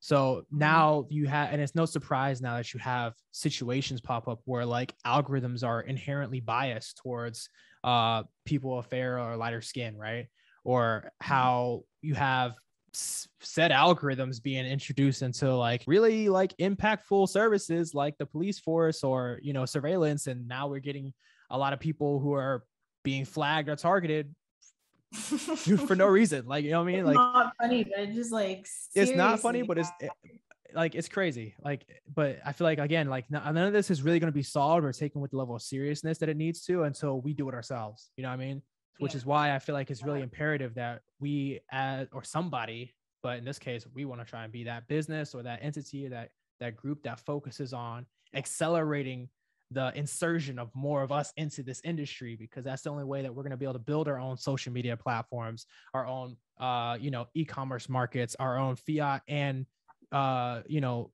So now you have, and it's no surprise now that you have situations pop up where like algorithms are inherently biased towards uh, people of fair or lighter skin, right? Or how you have s- said algorithms being introduced into like really like impactful services like the police force or you know surveillance, and now we're getting a lot of people who are being flagged or targeted for no reason. Like you know what I mean? It's Like not funny, but it's just like it's not funny, but it's bad. like it's crazy. Like, but I feel like again, like none of this is really going to be solved or taken with the level of seriousness that it needs to until we do it ourselves. You know what I mean? Which Yeah. is why I feel like it's really imperative that we as or somebody, but in this case, we want to try and be that business or that entity or that that group that focuses on accelerating the insertion of more of us into this industry because that's the only way that we're going to be able to build our own social media platforms, our own uh, you know, e-commerce markets, our own fiat and uh, you know,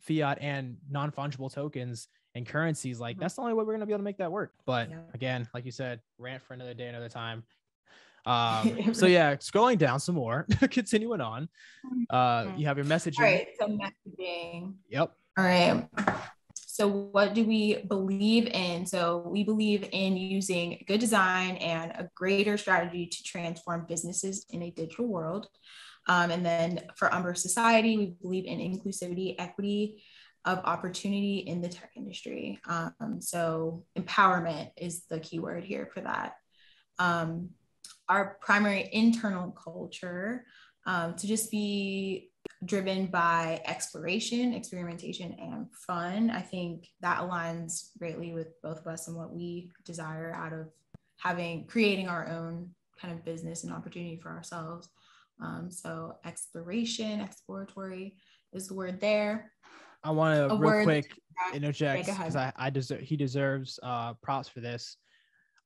fiat and non-fungible tokens and currencies. Like mm-hmm. that's the only way we're going to be able to make that work. But yeah. again, like you said, rant for another day, another time. Um, so yeah, scrolling down some more, continuing on. Uh, mm-hmm. you have your messaging. All right, so messaging. Yep. All right. So, what do we believe in? So, we believe in using good design and a greater strategy to transform businesses in a digital world. Um, and then for Umber Society, we believe in inclusivity, equity of opportunity in the tech industry. Um, so, empowerment is the key word here for that. Um, our primary internal culture um, to just be driven by exploration, experimentation, and fun. I think that aligns greatly with both of us and what we desire out of having creating our own kind of business and opportunity for ourselves. Um, so exploration, exploratory is the word there. I want to real quick interject because I, I deserve he deserves uh, props for this.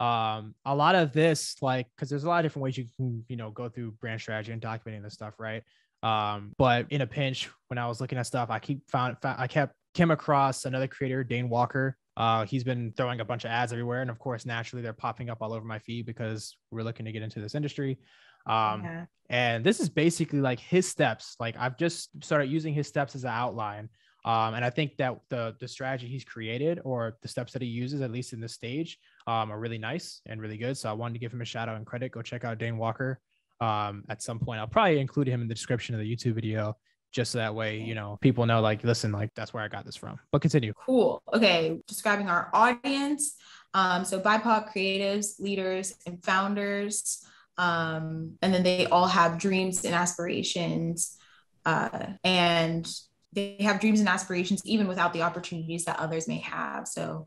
Um, a lot of this, like, because there's a lot of different ways you can, you know, go through brand strategy and documenting this stuff, right? Um, but in a pinch, when I was looking at stuff, I keep found, found I kept came across another creator, Dain Walker. Uh, he's been throwing a bunch of ads everywhere, and of course, naturally, they're popping up all over my feed because we're looking to get into this industry. Um, yeah. and this is basically like his steps. Like I've just started using his steps as an outline. Um, and I think that the the strategy he's created or the steps that he uses, at least in this stage, um, are really nice and really good. So I wanted to give him a shout out and credit. Go check out Dain Walker um, at some point. I'll probably include him in the description of the YouTube video just so that way, you know, people know, like, listen, like, that's where I got this from. But continue. Cool. Okay. Describing our audience. Um, so BIPOC creatives, leaders, and founders. Um, and then they all have dreams and aspirations. Uh, and they have dreams and aspirations even without the opportunities that others may have. So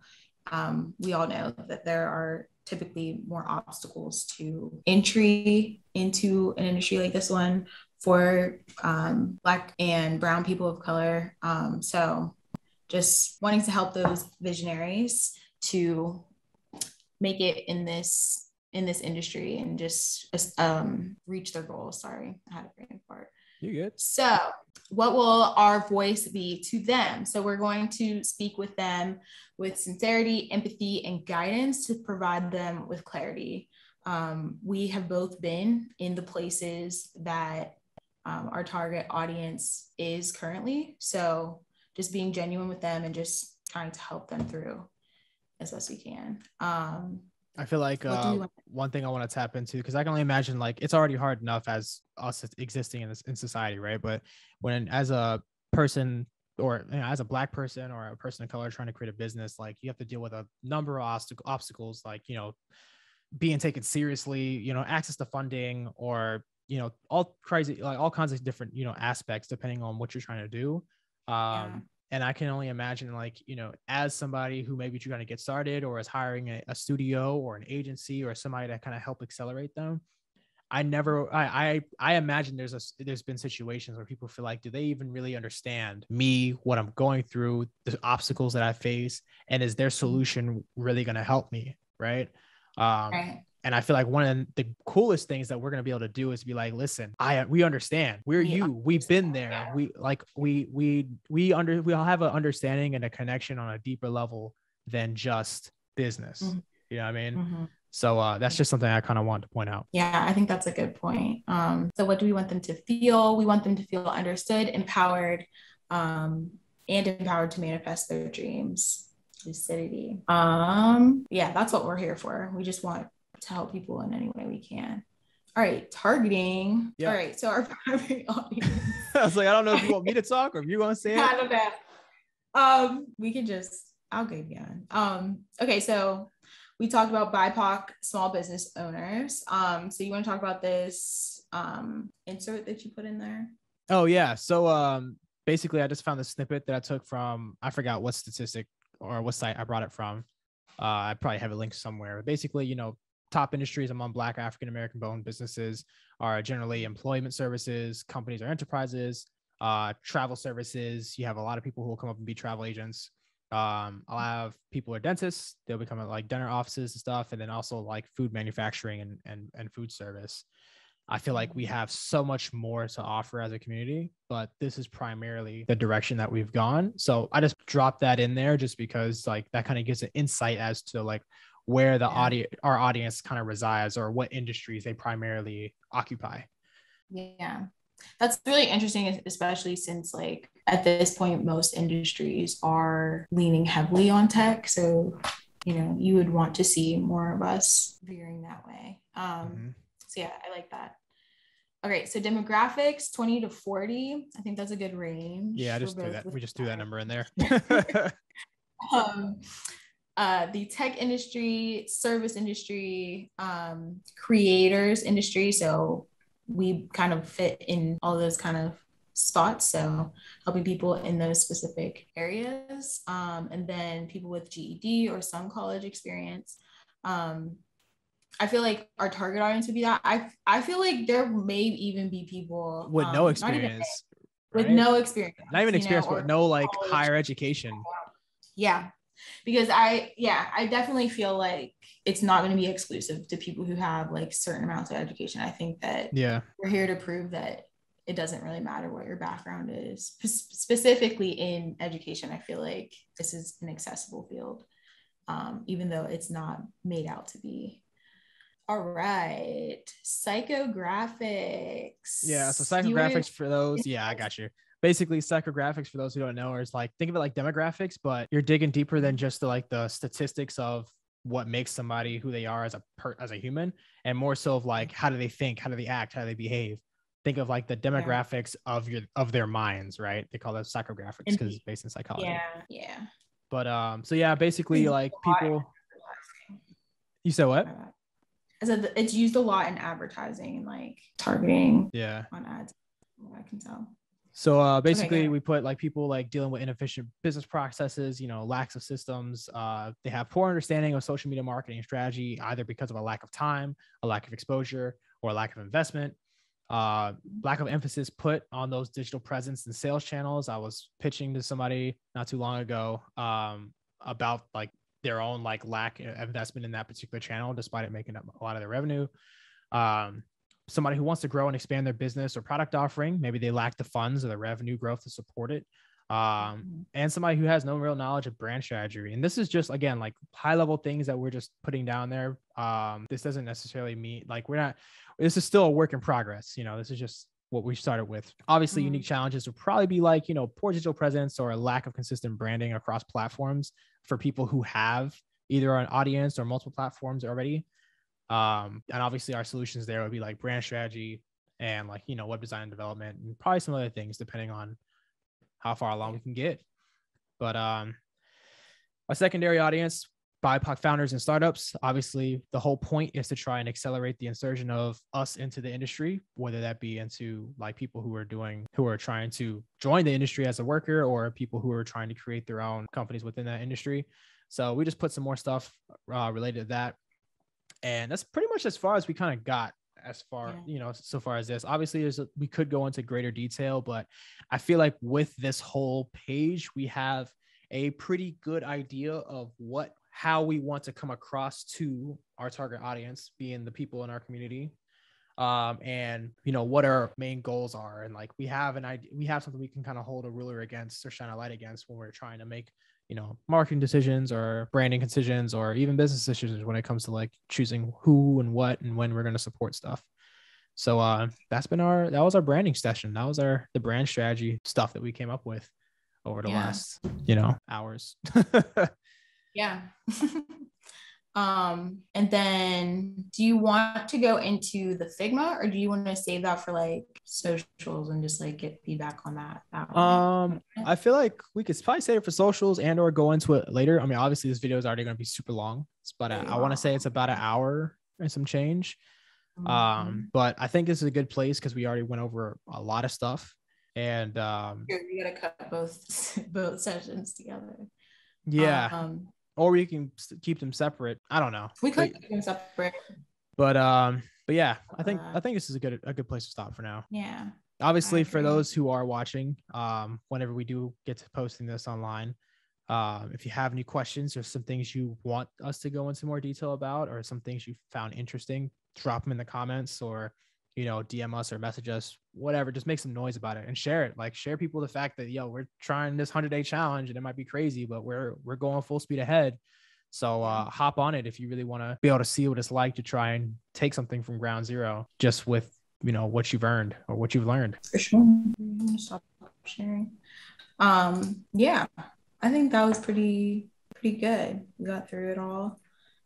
um, we all know that there are typically more obstacles to entry into an industry like this one for um, Black and Brown people of color. Um, so, just wanting to help those visionaries to make it in this in this industry and just um, reach their goals. Sorry, I had a brain fart. You good? So, what will our voice be to them? So, we're going to speak with them with sincerity, empathy, and guidance to provide them with clarity. Um, we have both been in the places that um, our target audience is currently. So, just being genuine with them and just trying to help them through as best we can. Um, I feel like uh, one thing I want to tap into because I can only imagine like it's already hard enough as us existing in this in society, right? But when as a person or you know, as a black person or a person of color trying to create a business, like you have to deal with a number of obstacles, like you know, being taken seriously, you know, access to funding or you know, all crazy like all kinds of different you know aspects depending on what you're trying to do. Um, yeah and i can only imagine like you know as somebody who maybe trying to get started or is hiring a, a studio or an agency or somebody to kind of help accelerate them i never I, I i imagine there's a there's been situations where people feel like do they even really understand me what i'm going through the obstacles that i face and is their solution really going to help me right um right. And I feel like one of the coolest things that we're gonna be able to do is be like, listen, I we understand. We're we you. We've been there. Yeah. We like we we we under we all have an understanding and a connection on a deeper level than just business. Mm-hmm. You know what I mean? Mm-hmm. So uh, that's just something I kind of want to point out. Yeah, I think that's a good point. Um, so what do we want them to feel? We want them to feel understood, empowered, um, and empowered to manifest their dreams. Lucidity. Um, yeah, that's what we're here for. We just want to help people in any way we can. All right, targeting. Yeah. All right, so our primary audience. I was like, I don't know if you want me to talk or if you want to say it. I don't know. Um, we can just, I'll you on. Um, okay, so we talked about BIPOC small business owners. Um, so you want to talk about this um insert that you put in there? Oh yeah. So um basically I just found the snippet that I took from I forgot what statistic or what site I brought it from. Uh, I probably have a link somewhere. But basically, you know, top industries among Black African American owned businesses are generally employment services, companies or enterprises, uh, travel services. You have a lot of people who will come up and be travel agents. Um, I'll have people who are dentists, they'll become like dental offices and stuff, and then also like food manufacturing and and, and food service. I feel like we have so much more to offer as a community, but this is primarily the direction that we've gone. So I just dropped that in there just because like that kind of gives an insight as to like where the Yeah. audience our audience kind of resides or what industries they primarily occupy. Yeah. That's really interesting, especially since, like, at this point, most industries are leaning heavily on tech. So, you know, you would want to see more of us veering that way. Um, Mhm. So, yeah, I like that. Okay. So, demographics 20 to 40. I think that's a good range. Yeah, I just both that. We just threw that that. number in there. um, uh, the tech industry, service industry, um, creators industry. So we kind of fit in all those kind of spots. So helping people in those specific areas. Um, and then people with GED or some college experience. Um, I feel like our target audience would be that. I I feel like there may even be people with um, no even- experience. with no experience, not even know, experience, or- but no like college. higher education. yeah. Because I, yeah, I definitely feel like it's not going to be exclusive to people who have like certain amounts of education. I think that Yeah. we're here to prove that it doesn't really matter what your background is. Spe- specifically in education, I feel like this is an accessible field, um, even though it's not made out to be. All right, psychographics. Yeah. So psychographics for those. Yeah, I got you. Basically, psychographics for those who don't know is like think of it like demographics, but you're digging deeper than just the like the statistics of what makes somebody who they are as a per as a human, and more so of like how do they think, how do they act, how do they behave. Think of like the demographics of your of their minds, right? They call that psychographics because it's based in psychology. Yeah, yeah. But um, so yeah, basically Used like a lot in people. You said what? I said it's used a lot in advertising and like targeting Yeah. on ads. I can tell. So uh, basically, ahead. we put like people like dealing with inefficient business processes, you know, lacks of systems. Uh, they have poor understanding of social media marketing strategy, either because of a lack of time, a lack of exposure, or a lack of investment. Uh, lack of emphasis put on those digital presence and sales channels. I was pitching to somebody not too long ago um, about like their own like lack of investment in that particular channel, despite it making up a lot of their revenue. Um, somebody who wants to grow and expand their business or product offering, maybe they lack the funds or the revenue growth to support it. Um, and somebody who has no real knowledge of brand strategy. And this is just again like high level things that we're just putting down there. Um, this doesn't necessarily mean like we're not. This is still a work in progress. You know, this is just what we started with. Obviously, Mhm. unique challenges would probably be like you know poor digital presence or a lack of consistent branding across platforms for people who have either an audience or multiple platforms already. Um, and obviously, our solutions there would be like brand strategy and like you know web design and development and probably some other things depending on how far along we can get. But um, our secondary audience, BIPOC founders and startups. Obviously, the whole point is to try and accelerate the insertion of us into the industry, whether that be into like people who are doing, who are trying to join the industry as a worker, or people who are trying to create their own companies within that industry. So we just put some more stuff uh, related to that, and that's pretty much as far as we kind of got as far Yeah. you know so far as this. Obviously there's a, we could go into greater detail but i feel like with this whole page we have a pretty good idea of what how we want to come across to our target audience being the people in our community. Um and you know what our main goals are. And like we have an idea we have something we can kind of hold a ruler against or shine a light against when we're trying to make you know marketing decisions or branding decisions or even business decisions when it comes to like choosing who and what and when we're going to support stuff so uh that's been our that was our branding session that was our the brand strategy stuff that we came up with over the Yeah. last you know hours Yeah. um, and then do you want to go into the Figma or do you want to save that for like socials and just like get feedback on that? that um i feel like we could probably save it for socials and or go into it later i mean obviously this video is already going to be super long but a, i want to say it's about an hour and some change Mhm. um but i think this is a good place because we already went over a lot of stuff and um Here, you gotta cut both both sessions together. yeah Um, or we can keep them separate i don't know we could But- keep them separate. but um but yeah i think Uh, i think this is a good a good place to stop for now Yeah. obviously for those who are watching um whenever we do get to posting this online Um, if you have any questions or some things you want us to go into more detail about, or some things you found interesting, drop them in the comments or you know DM us or message us, whatever. Just make some noise about it and share it. Like share people the fact that yo, we're trying this hundred day challenge and it might be crazy, but we're we're going full speed ahead. So uh, hop on it if you really want to be able to see what it's like to try and take something from ground zero, just with you know what you've earned or what you've learned. For sure. Stop sharing. Um, yeah, I think that was pretty pretty good. We got through it all.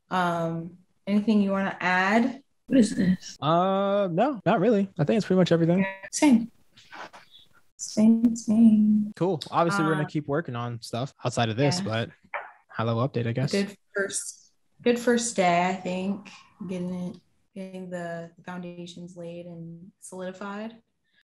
Um, anything you want to add? What is this? Uh, no, not really. I think it's pretty much everything. Same. Same, same. Cool. Obviously, we're Uh, gonna keep working on stuff outside of this, yeah. but high level update, I guess. Good first, good first day. I think getting it, getting the foundations laid and solidified.